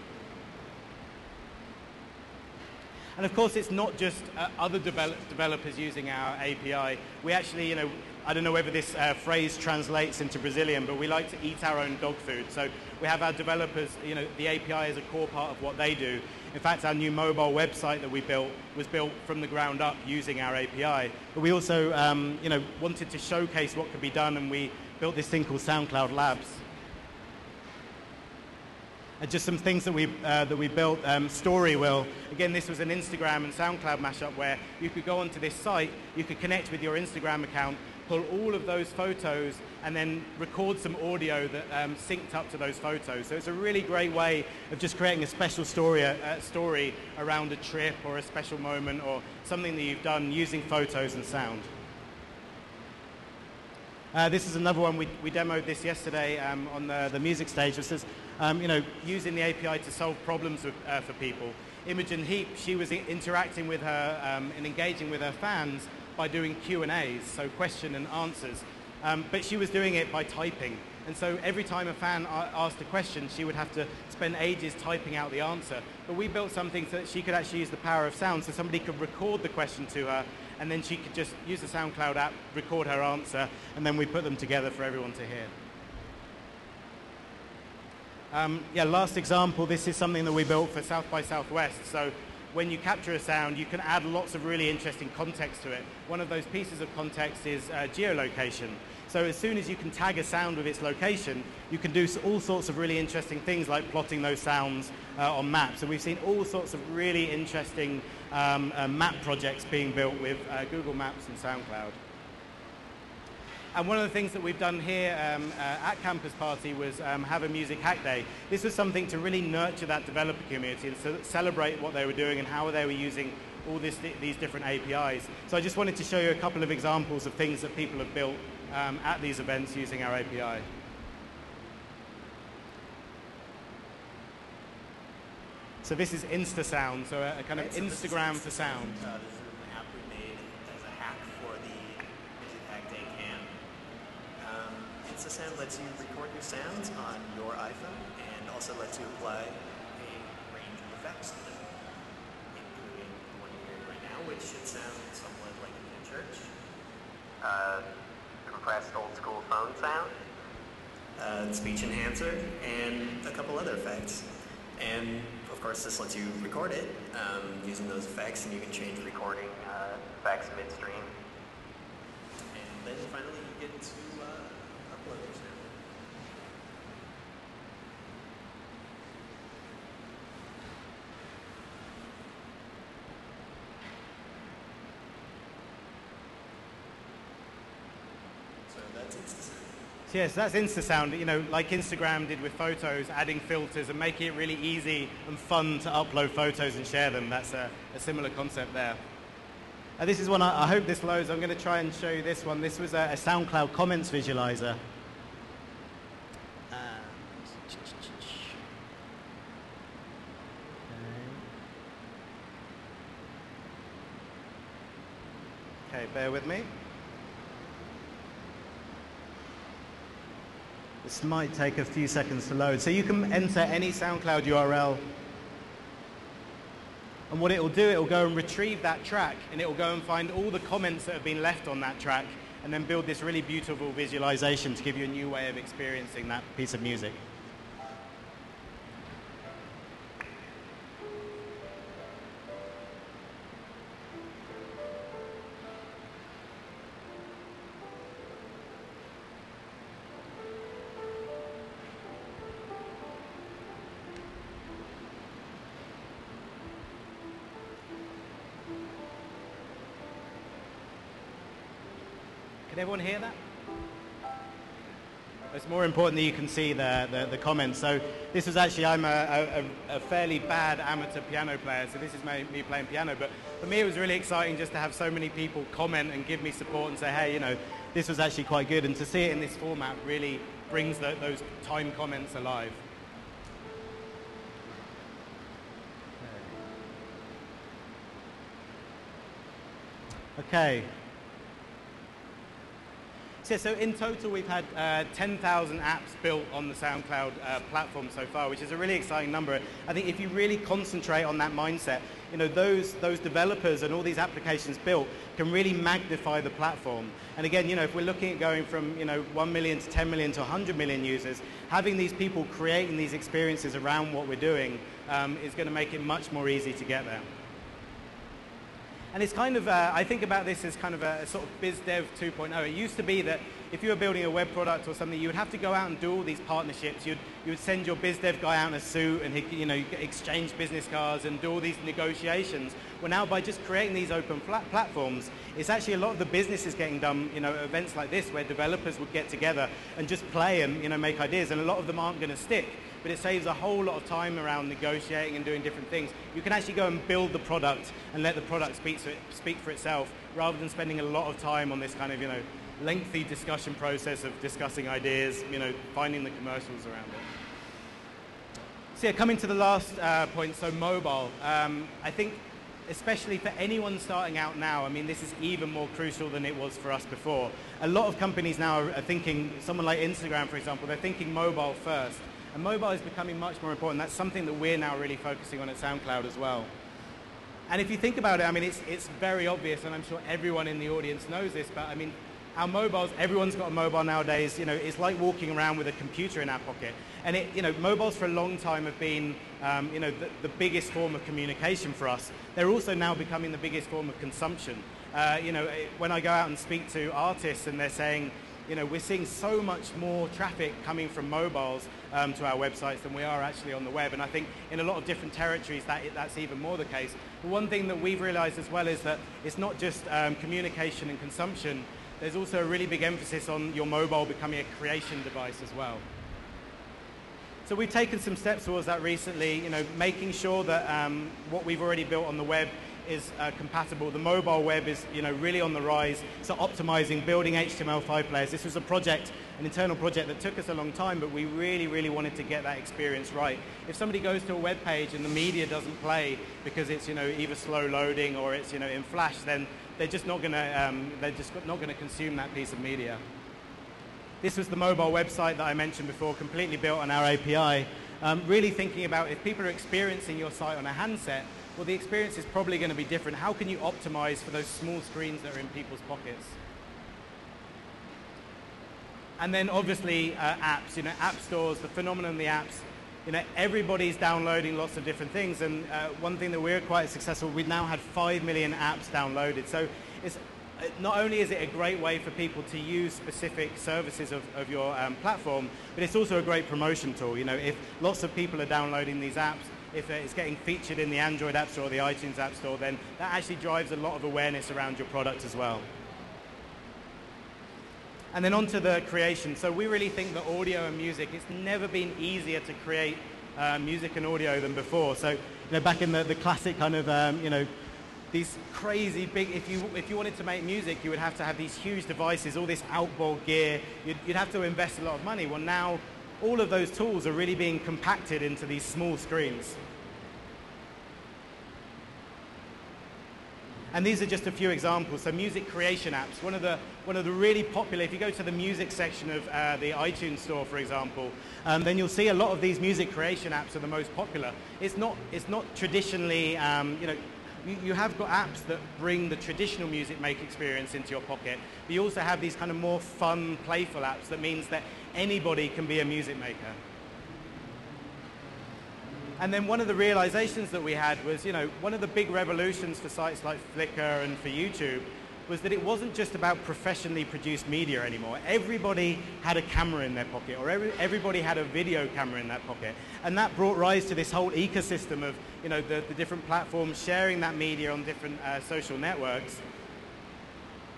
And of course, it's not just uh, other develop- developers using our API. We actually, you know, I don't know whether this uh, phrase translates into Brazilian, but we like to eat our own dog food. So we have our developers, you know, the API is a core part of what they do. In fact, our new mobile website that we built was built from the ground up using our API. But we also, um, you know, wanted to showcase what could be done, and we built this thing called SoundCloud Labs. And just some things that we, uh, that we built. Um, Storywheel. Again, this was an Instagram and SoundCloud mashup where you could go onto this site, you could connect with your Instagram account, pull all of those photos, and then record some audio that um, synced up to those photos. So it's a really great way of just creating a special story, uh, story around a trip or a special moment or something that you've done using photos and sound. Uh, this is another one we, we demoed this yesterday um, on the, the music stage. This is, um, you know, using the API to solve problems with, uh, for people. Imogen Heap, she was interacting with her um, and engaging with her fans by doing Q and A's, so question and answers. Um, but she was doing it by typing. And so every time a fan asked a question, she would have to spend ages typing out the answer. But we built something so that she could actually use the power of sound, so somebody could record the question to her and then she could just use the SoundCloud app, record her answer, and then we put them together for everyone to hear. Um, yeah, last example, this is something that we built for South by Southwest. So when you capture a sound, you can add lots of really interesting context to it. One of those pieces of context is uh, geolocation. So as soon as you can tag a sound with its location, you can do all sorts of really interesting things like plotting those sounds uh, on maps. And we've seen all sorts of really interesting um, uh, map projects being built with uh, Google Maps and SoundCloud. And one of the things that we've done here um, uh, at Campus Party was um, have a music hack day. This was something to really nurture that developer community and so celebrate what they were doing and how they were using all this, these different APIs. So I just wanted to show you a couple of examples of things that people have built um, at these events using our API. So this is InstaSound, so a, a kind of Instagram for sound. Uh, this is an app we made as a hack for the Music Hack Day camp. Um, InstaSound lets you record your sounds on your iPhone and also lets you apply a range of effects to them, including the one you're hearing right now, which should sound somewhat like in a church. Uh, compressed old school phone sound. Uh, speech enhancer, and a couple other effects. And of course, this lets you record it um, using those effects, and you can change recording uh, effects midstream. And then finally, you get to uh, upload your sound. So that's. Yes, that's InstaSound, you know, like Instagram did with photos, adding filters and making it really easy and fun to upload photos and share them. That's a, a similar concept there. Uh, this is one, I, I, hope this loads. I'm going to try and show you this one. This was a, a SoundCloud comments visualizer. Okay, bear with me. This might take a few seconds to load. So you can enter any SoundCloud URL. And what it will do, it will go and retrieve that track and it will go and find all the comments that have been left on that track and then build this really beautiful visualization to give you a new way of experiencing that piece of music. Everyone hear that? It's more important that you can see the, the, the comments. So this was actually, I'm a, a, a, fairly bad amateur piano player, so this is my, me playing piano. But for me, it was really exciting just to have so many people comment and give me support and say, hey, you know, this was actually quite good. And to see it in this format really brings the, those time comments alive. Okay, so, so in total, we've had uh, 10,000 apps built on the SoundCloud uh, platform so far, which is a really exciting number. I think if you really concentrate on that mindset, you know, those, those developers and all these applications built can really magnify the platform. And again, you know, if we're looking at going from, you know, 1 million to 10 million to 100 million users, having these people creating these experiences around what we're doing um, is going to make it much more easy to get there. And it's kind of, uh, I think about this as kind of a, a sort of biz dev 2.0. It used to be that if you were building a web product or something, you would have to go out and do all these partnerships. You'd, you would send your biz dev guy out in a suit and he, you know, exchange business cards and do all these negotiations. Well, now by just creating these open platforms, it's actually a lot of the business is getting done, you know, events like this where developers would get together and just play and, you know, make ideas. And a lot of them aren't going to stick but it saves a whole lot of time around negotiating and doing different things. You can actually go and build the product and let the product speak, it, speak for itself rather than spending a lot of time on this kind of, you know, lengthy discussion process of discussing ideas, you know, finding the commercials around it. So yeah, coming to the last uh, point, so mobile. Um, I think especially for anyone starting out now, I mean, this is even more crucial than it was for us before. A lot of companies now are thinking, someone like Instagram, for example, they're thinking mobile first. And mobile is becoming much more important. That's something that we're now really focusing on at SoundCloud as well. And if you think about it, I mean, it's, it's very obvious, and I'm sure everyone in the audience knows this, but I mean, our mobiles, everyone's got a mobile nowadays, you know, it's like walking around with a computer in our pocket. And it, you know, mobiles for a long time have been, um, you know, the, the, biggest form of communication for us. They're also now becoming the biggest form of consumption. Uh, you know, when I go out and speak to artists and they're saying, you know, we're seeing so much more traffic coming from mobiles um, to our websites than we are actually on the web. And I think in a lot of different territories that, that's even more the case. But one thing that we've realized as well is that it's not just um, communication and consumption, there's also a really big emphasis on your mobile becoming a creation device as well. So we've taken some steps towards that recently, you know, making sure that um, what we've already built on the web is uh, compatible. The mobile web is you know, really on the rise. So optimizing, building HTML5 players. This was a project, an internal project that took us a long time, but we really, really wanted to get that experience right. If somebody goes to a web page and the media doesn't play because it's you know, either slow loading or it's you know, in Flash, then they're just not going to um, they're just not going to consume that piece of media. This was the mobile website that I mentioned before, completely built on our API. Um, really thinking about if people are experiencing your site on a handset, well, the experience is probably going to be different. How can you optimize for those small screens that are in people's pockets? And then obviously uh, apps, you know, app stores, the phenomenon of the apps. You know, everybody's downloading lots of different things. And uh, one thing that we're quite successful, we've now had 5 million apps downloaded. So it's, uh, not only is it a great way for people to use specific services of, of your um, platform, but it's also a great promotion tool. You know, if lots of people are downloading these apps, if it's getting featured in the Android App Store or the iTunes App Store, then that actually drives a lot of awareness around your product as well. And then onto the creation. So we really think that audio and music, it's never been easier to create uh, music and audio than before. So, you know, back in the, the classic kind of, um, you know, these crazy big, if you, if you wanted to make music, you would have to have these huge devices, all this outboard gear. You'd, you'd have to invest a lot of money. Well, now all of those tools are really being compacted into these small screens. And these are just a few examples. So music creation apps, one of the, one of the really popular, if you go to the music section of uh, the iTunes store, for example, um, then you'll see a lot of these music creation apps are the most popular. It's not, it's not traditionally, um, you know, you, you have got apps that bring the traditional music make experience into your pocket, but you also have these kind of more fun, playful apps that means that anybody can be a music maker. And then one of the realizations that we had was, you know, one of the big revolutions for sites like Flickr and for YouTube was that it wasn't just about professionally produced media anymore. Everybody had a camera in their pocket, or every, everybody had a video camera in their pocket. And that brought rise to this whole ecosystem of, you know, the, the different platforms sharing that media on different uh, social networks.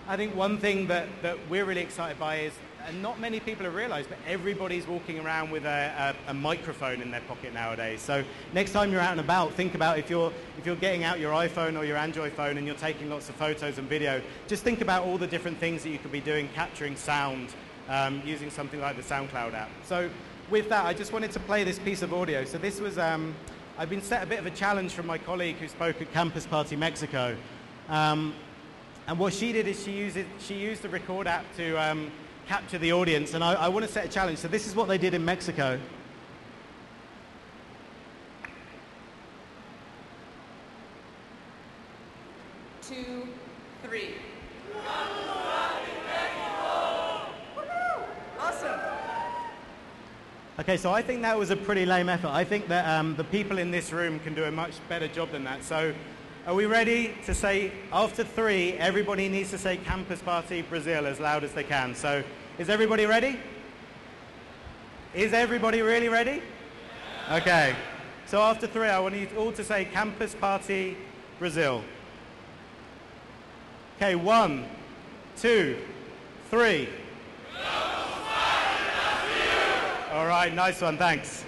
I think one thing that, that we're really excited by is and not many people have realized, but everybody's walking around with a, a, a, microphone in their pocket nowadays. So next time you're out and about, think about if you're, if you're getting out your iPhone or your Android phone and you're taking lots of photos and video, just think about all the different things that you could be doing, capturing sound, um, using something like the SoundCloud app. So with that, I just wanted to play this piece of audio. So this was, um, I've been set a bit of a challenge from my colleague who spoke at Campus Party Mexico. Um, and what she did is she used, it, she used the record app to um, capture the audience, and I, I want to set a challenge. So this is what they did in Mexico. Two, three. Awesome. Okay, so I think that was a pretty lame effort. I think that um, the people in this room can do a much better job than that. So are we ready to say, after three, everybody needs to say Campus Party Brazil as loud as they can. So is everybody ready? Is everybody really ready? Okay. So after three, I want you all to say Campus Party Brazil. Okay, one, two, three. All right, nice one, thanks.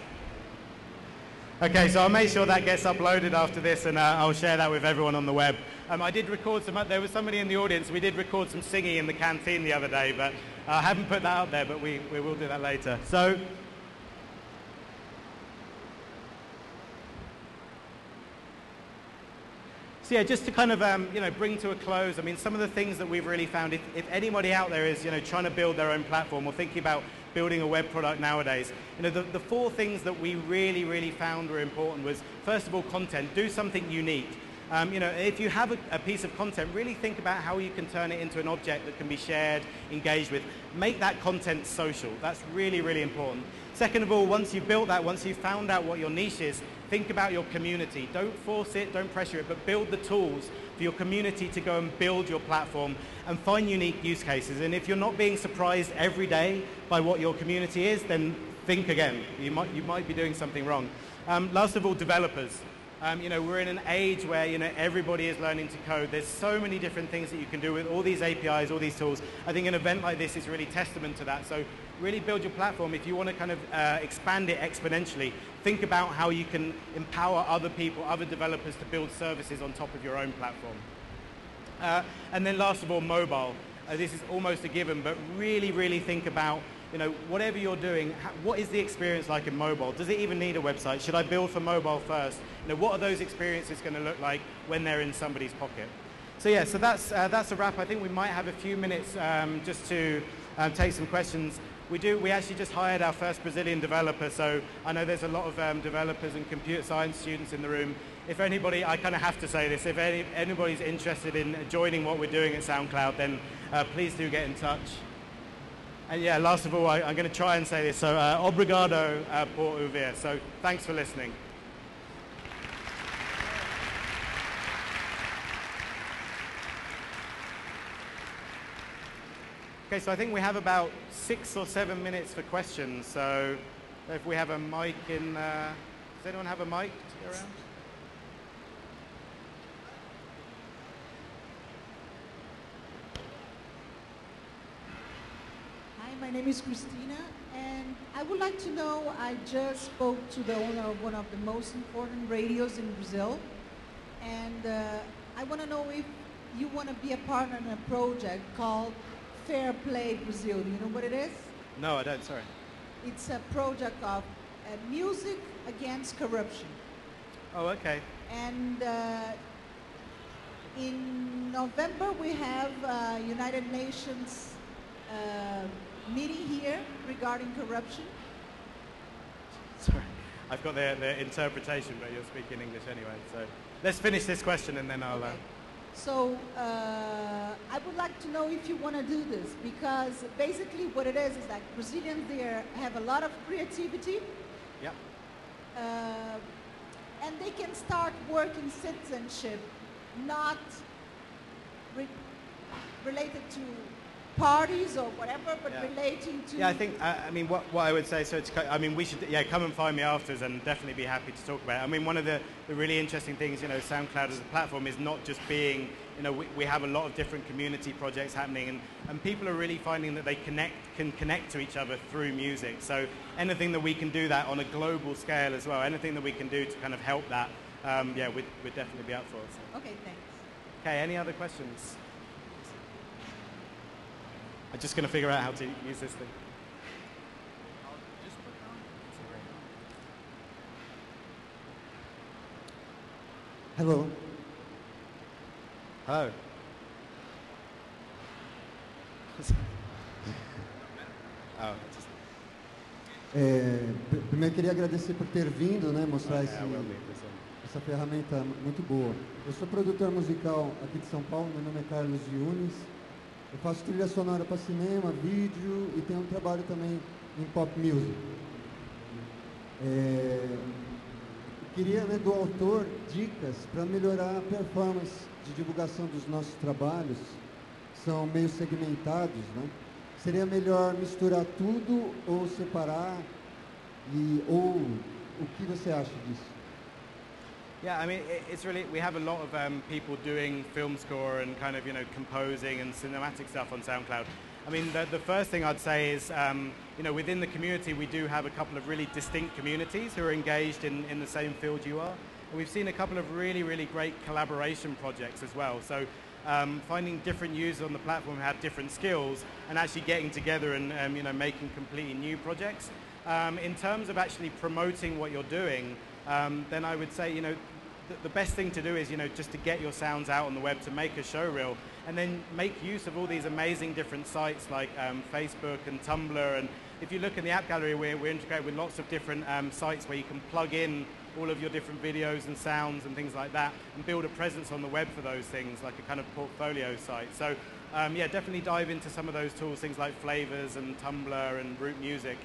Okay, so I'll make sure that gets uploaded after this and uh, I'll share that with everyone on the web. Um, I did record some, there was somebody in the audience, we did record some singing in the canteen the other day, but I haven't put that out there, but we, we will do that later. So, So yeah, just to kind of um, you know bring to a close. I mean, some of the things that we've really found. If, if anybody out there is you know trying to build their own platform or thinking about building a web product nowadays, you know the, the four things that we really really found were important was first of all content. Do something unique. Um, you know, if you have a, a, piece of content, really think about how you can turn it into an object that can be shared, engaged with. Make that content social. That's really, really important. Second of all, once you've built that, once you've found out what your niche is, think about your community. Don't force it, don't pressure it, but build the tools for your community to go and build your platform and find unique use cases. And if you're not being surprised every day by what your community is, then think again. You might, you might be doing something wrong. Um, last of all, developers. Um, you know, we're in an age where, you know, everybody is learning to code. There's so many different things that you can do with all these APIs, all these tools. I think an event like this is really testament to that. So really build your platform. If you want to kind of uh, expand it exponentially, think about how you can empower other people, other developers to build services on top of your own platform. Uh, and then last of all, mobile. Uh, this is almost a given, but really, really think about you know, whatever you're doing, what is the experience like in mobile? Does it even need a website? Should I build for mobile first? You know, what are those experiences going to look like when they're in somebody's pocket? So yeah, so that's, uh, that's a wrap. I think we might have a few minutes um, just to um, take some questions. We do. We actually just hired our first Brazilian developer, so I know there's a lot of um, developers and computer science students in the room. If anybody, I kind of have to say this, if any, anybody's interested in joining what we're doing at SoundCloud, then uh, please do get in touch. And yeah, last of all, I, am going to try and say this. So, uh, obrigado uh, por ouvir. So, thanks for listening. Okay, so I think we have about six or seven minutes for questions. So, if we have a mic in, uh, does anyone have a mic to go around? My name is Christina, and I would like to know, I just spoke to the owner of one of the most important radios in Brazil, and uh, I want to know if you want to be a partner in a project called Fair Play Brazil. Do you know what it is? No, I don't, sorry. It's a project of uh, music against corruption. Oh, okay. And uh, in November, we have uh, United Nations uh, meeting here regarding corruption? Sorry, I've got the, the interpretation, but you're speaking English anyway. So let's finish this question and then I'll. Uh, okay. So uh, I would like to know if you want to do this because basically what it is is that Brazilians there have a lot of creativity. Yeah. Uh, and they can start working citizenship, not re related to parties or whatever, but yeah. relating to. Yeah, I think. Uh, I mean, what, what I would say. So, it's, I mean, we should. Yeah, come and find me afterwards, and definitely be happy to talk about it. I mean, one of the, the really interesting things, you know, SoundCloud as a platform is not just being. You know, we, we have a lot of different community projects happening, and, and people are really finding that they connect can connect to each other through music. So anything that we can do that on a global scale as well, anything that we can do to kind of help that, um, yeah, we'd, we'd definitely be up for it. So. Okay, thanks. Okay, any other questions? I'm just going to figure out how to use this thing. Hello. Hello. oh, just... é, primeiro queria agradecer por ter vindo, né, mostrar esse, essa ferramenta muito boa. Eu sou produtor musical aqui de São Paulo, meu nome é Carlos Yunis. Eu faço trilha sonora para cinema, vídeo e tenho um trabalho também em pop music. É, queria né, do autor dicas para melhorar a performance de divulgação dos nossos trabalhos, são meio segmentados, né? Seria melhor misturar tudo ou separar? E, ou o que você acha disso? Yeah, I mean, it's really, we have a lot of um, people doing film score and kind of, you know, composing and cinematic stuff on SoundCloud. I mean, the, the first thing I'd say is, um, you know, within the community, we do have a couple of really distinct communities who are engaged in, in the same field you are. And we've seen a couple of really, really great collaboration projects as well. So um, finding different users on the platform who have different skills and actually getting together and, um, you know, making completely new projects. Um, in terms of actually promoting what you're doing, um, then I would say, you know, the, the best thing to do is, you know, just to get your sounds out on the web to make a show reel and then make use of all these amazing different sites like um, Facebook and Tumblr. And if you look in the app gallery, we're, we're integrated with lots of different um, sites where you can plug in all of your different videos and sounds and things like that and build a presence on the web for those things, like a kind of portfolio site. So um, yeah, definitely dive into some of those tools, things like Flavors and Tumblr and Root Music.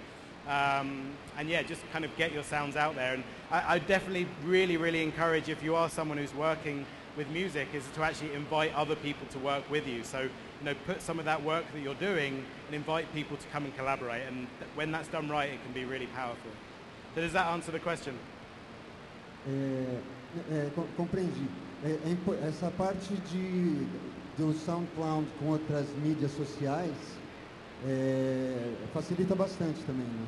Um, and yeah, just kind of get your sounds out there. And I, I, definitely really, really encourage if you are someone who's working with music is to actually invite other people to work with you. So, you know, put some of that work that you're doing and invite people to come and collaborate. And th when that's done right, it can be really powerful. So does that answer the question? É, é, compreendi. É, essa parte de, do SoundCloud com outras mídias sociais é, facilita bastante também, né?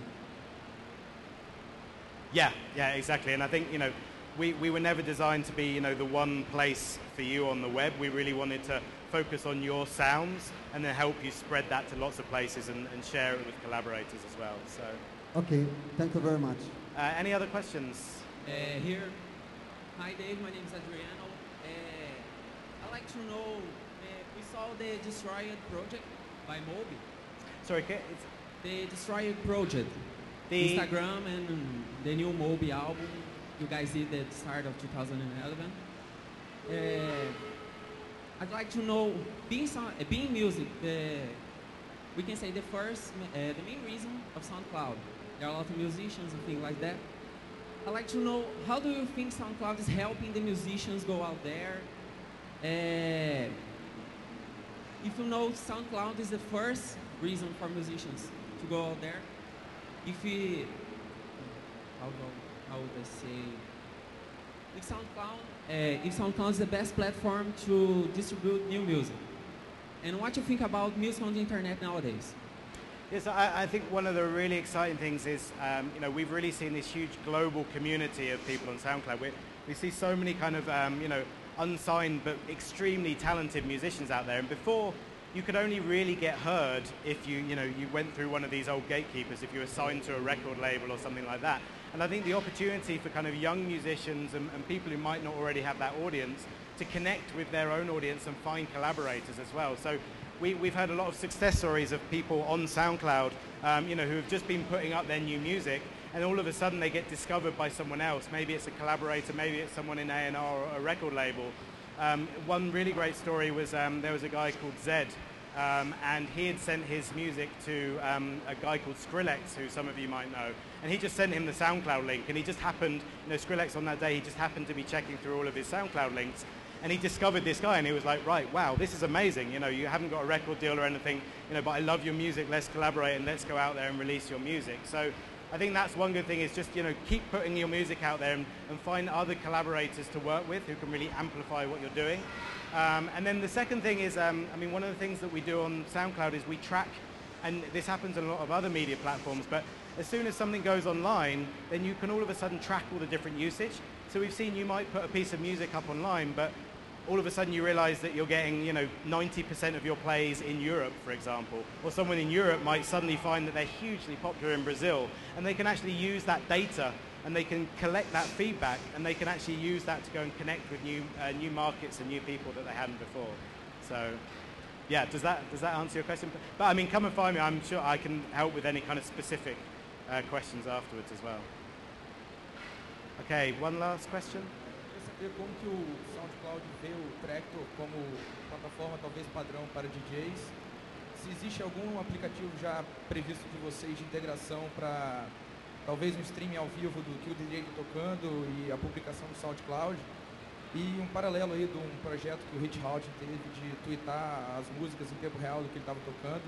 Yeah, yeah, exactly. And I think, you know, we, we were never designed to be, you know, the one place for you on the web. We really wanted to focus on your sounds and then help you spread that to lots of places and, and share it with collaborators as well. So. Okay, thank you very much. Uh, any other questions? Uh, here. Hi Dave, my name is Adriano. Uh, I'd like to know, uh, we saw the Destroyed project by Moby. Sorry, it's the Destroyed project. The Instagram and the new Moby album you guys did at the start of 2011. Uh, I'd like to know, being, sound, uh, being music, the, we can say the first, uh, the main reason of SoundCloud. There are a lot of musicians and things like that. I'd like to know, how do you think SoundCloud is helping the musicians go out there? Uh, if you know SoundCloud is the first reason for musicians to go out there, if we, how, how would I say, if SoundCloud, uh, if SoundCloud is the best platform to distribute new music. And what you think about music on the internet nowadays? Yes, I, I, think one of the really exciting things is, um, you know, we've really seen this huge global community of people on SoundCloud. We, we see so many kind of, um, you know, unsigned but extremely talented musicians out there. And before, you could only really get heard if you, you know, you went through one of these old gatekeepers, if you were signed to a record label or something like that. And I think the opportunity for kind of young musicians and, and people who might not already have that audience to connect with their own audience and find collaborators as well. So we, we've had a lot of success stories of people on SoundCloud, um, you know, who have just been putting up their new music, and all of a sudden they get discovered by someone else. Maybe it's a collaborator, maybe it's someone in A&R or a record label. Um, one really great story was um, there was a guy called Zedd, um, and he had sent his music to um, a guy called Skrillex, who some of you might know. And he just sent him the SoundCloud link, and he just happened, you know, Skrillex on that day, he just happened to be checking through all of his SoundCloud links, and he discovered this guy, and he was like, right, wow, this is amazing. You know, you haven't got a record deal or anything, you know, but I love your music, let's collaborate, and let's go out there and release your music. So I think that's one good thing is just, you know, keep putting your music out there and, and find other collaborators to work with who can really amplify what you're doing. Um, and then the second thing is, um, I mean, one of the things that we do on SoundCloud is we track, and this happens on a lot of other media platforms, but as soon as something goes online, then you can all of a sudden track all the different usage. So we've seen you might put a piece of music up online, but all of a sudden you realize that you're getting, you know, 90% of your plays in Europe, for example. Or someone in Europe might suddenly find that they're hugely popular in Brazil, and they can actually use that data and they can collect that feedback and they can actually use that to go and connect with new, uh, new markets and new people that they hadn't before. So yeah, does that, does that answer your question? But I mean, come and find me. I'm sure I can help with any kind of specific uh, questions afterwards as well. Okay, one last question. Saber como que o SoundCloud vê o Tractor como plataforma talvez padrão para DJs. Se existe algum aplicativo já previsto de vocês de integração para talvez um streaming ao vivo do que o DJ está tocando e a publicação no SoundCloud. E um paralelo aí de um projeto que o Rich teve de twittar as músicas em tempo real do que ele estava tocando.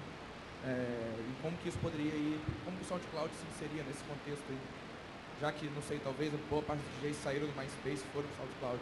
É, e como que isso poderia ir, como que o SoundCloud se inseria nesse contexto aí. Já que, não sei, talvez a boa parte dos DJs saíram do MySpace e foram para o SoundCloud.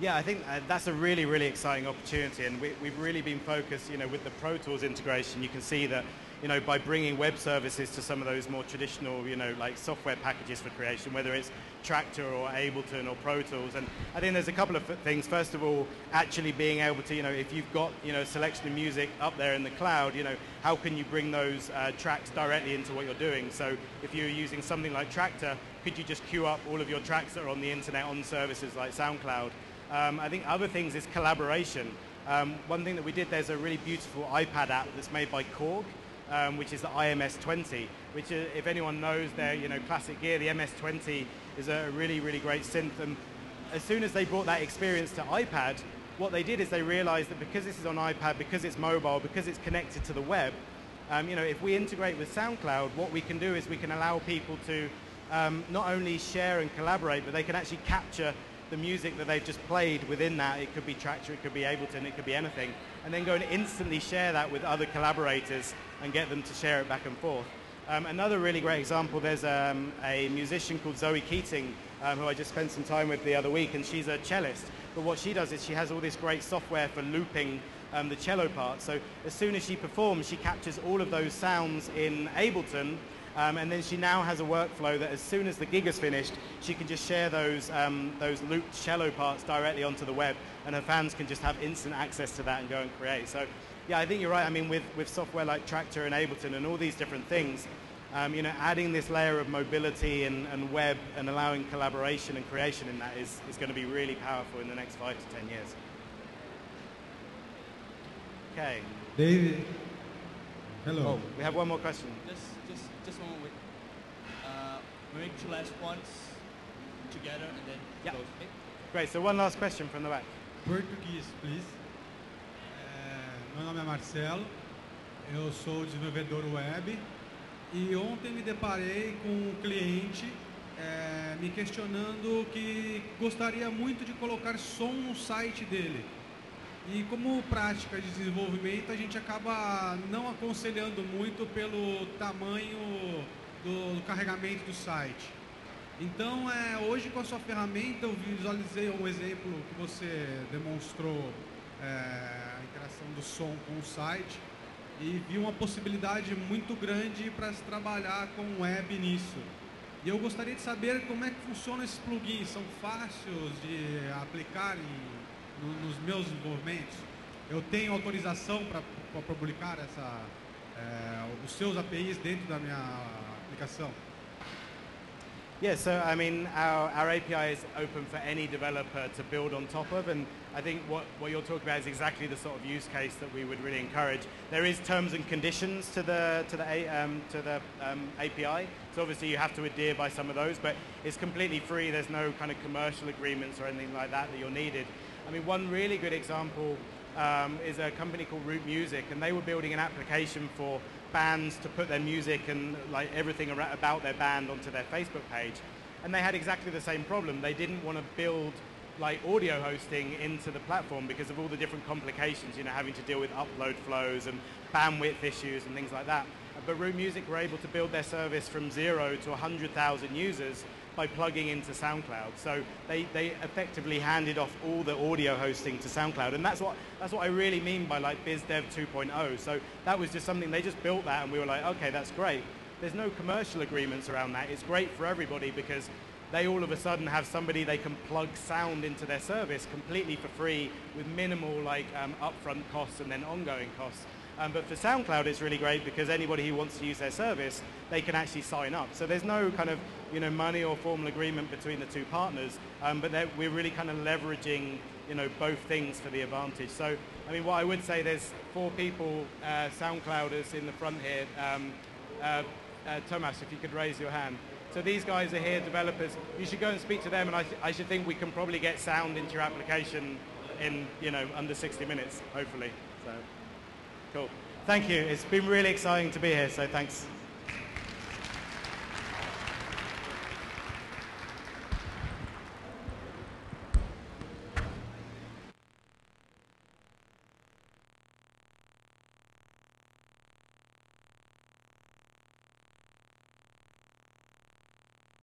Yeah, I think uh, that's a really, really exciting opportunity, and we, we've really been focused, you know, with the Pro Tools integration. You can see that, you know, by bringing web services to some of those more traditional, you know, like software packages for creation, whether it's Traktor or Ableton or Pro Tools. And I think there's a couple of things. First of all, actually being able to, you know, if you've got, you know, selection of music up there in the cloud, you know, how can you bring those uh, tracks directly into what you're doing? So if you're using something like Traktor, could you just queue up all of your tracks that are on the internet on services like SoundCloud? Um, I think other things is collaboration. Um, one thing that we did, there's a really beautiful iPad app that's made by Korg, um, which is the iMS-20, which uh, if anyone knows their you know, classic gear, the MS-20 is a really, really great synth. And as soon as they brought that experience to iPad, what they did is they realized that because this is on iPad, because it's mobile, because it's connected to the web, um, you know, if we integrate with SoundCloud, what we can do is we can allow people to um, not only share and collaborate, but they can actually capture the music that they've just played within that. It could be Traktor, it could be Ableton, it could be anything. And then go and instantly share that with other collaborators and get them to share it back and forth. Um, another really great example, there's um, a musician called Zoe Keating, um, who I just spent some time with the other week, and she's a cellist. But what she does is she has all this great software for looping um, the cello part. So as soon as she performs, she captures all of those sounds in Ableton um, and then she now has a workflow that as soon as the gig is finished, she can just share those, um, those looped cello parts directly onto the web, and her fans can just have instant access to that and go and create. So, yeah, I think you're right. I mean, with, with software like Traktor and Ableton and all these different things, um, you know, adding this layer of mobility and, and web and allowing collaboration and creation in that is, is going to be really powerful in the next five to ten years. Okay. David. Hello. Oh, we have one more question. Just, just, just one more. Uh, we make two last ones together and then Yeah. close. Okay? Great. So one last question from the back. Português, please. Meu nome é Marcelo, eu sou desenvolvedor web e ontem me deparei com um cliente é, me questionando que gostaria muito de colocar som no site dele. E como prática de desenvolvimento, a gente acaba não aconselhando muito pelo tamanho do, do carregamento do site. Então, é, hoje com a sua ferramenta, eu visualizei um exemplo que você demonstrou é, do som com o site e vi uma possibilidade muito grande para se trabalhar com web nisso. E eu gostaria de saber como é que funcionam esses plugins. São fáceis de aplicar em, no- nos meus desenvolvimentos? Eu tenho autorização para publicar essa, é, os seus APIs dentro da minha aplicação? Yeah, so I mean, our, our API is open for any developer to build on top of, and I think what, what you're talking about is exactly the sort of use case that we would really encourage. There is terms and conditions to the to the um, to the um, API, so obviously you have to adhere by some of those, but it's completely free. There's no kind of commercial agreements or anything like that that you're needed. I mean, one really good example um, is a company called Root Music, and they were building an application for bands to put their music and like everything about their band onto their Facebook page. And they had exactly the same problem. They didn't want to build like audio hosting into the platform because of all the different complications, you know, having to deal with upload flows and bandwidth issues and things like that. But Root Music were able to build their service from zero to 100,000 users by plugging into SoundCloud. So they, they effectively handed off all the audio hosting to SoundCloud. And that's what, that's what I really mean by like BizDev 2.0. So that was just something, they just built that and we were like, okay, that's great. There's no commercial agreements around that. It's great for everybody because they all of a sudden have somebody they can plug sound into their service completely for free with minimal like um, upfront costs and then ongoing costs. Um, but for SoundCloud, it's really great because anybody who wants to use their service, they can actually sign up. So there's no kind of you know money or formal agreement between the two partners, um, but we're really kind of leveraging you know both things for the advantage. So I mean, what I would say, there's four people, uh, SoundClouders in the front here. Um, uh, uh, Thomas, if you could raise your hand. So these guys are here, developers. You should go and speak to them, and I, th- I should think we can probably get sound into your application in you know under 60 minutes, hopefully. So. Cool. Thank you. It's been really exciting to be here, so thanks.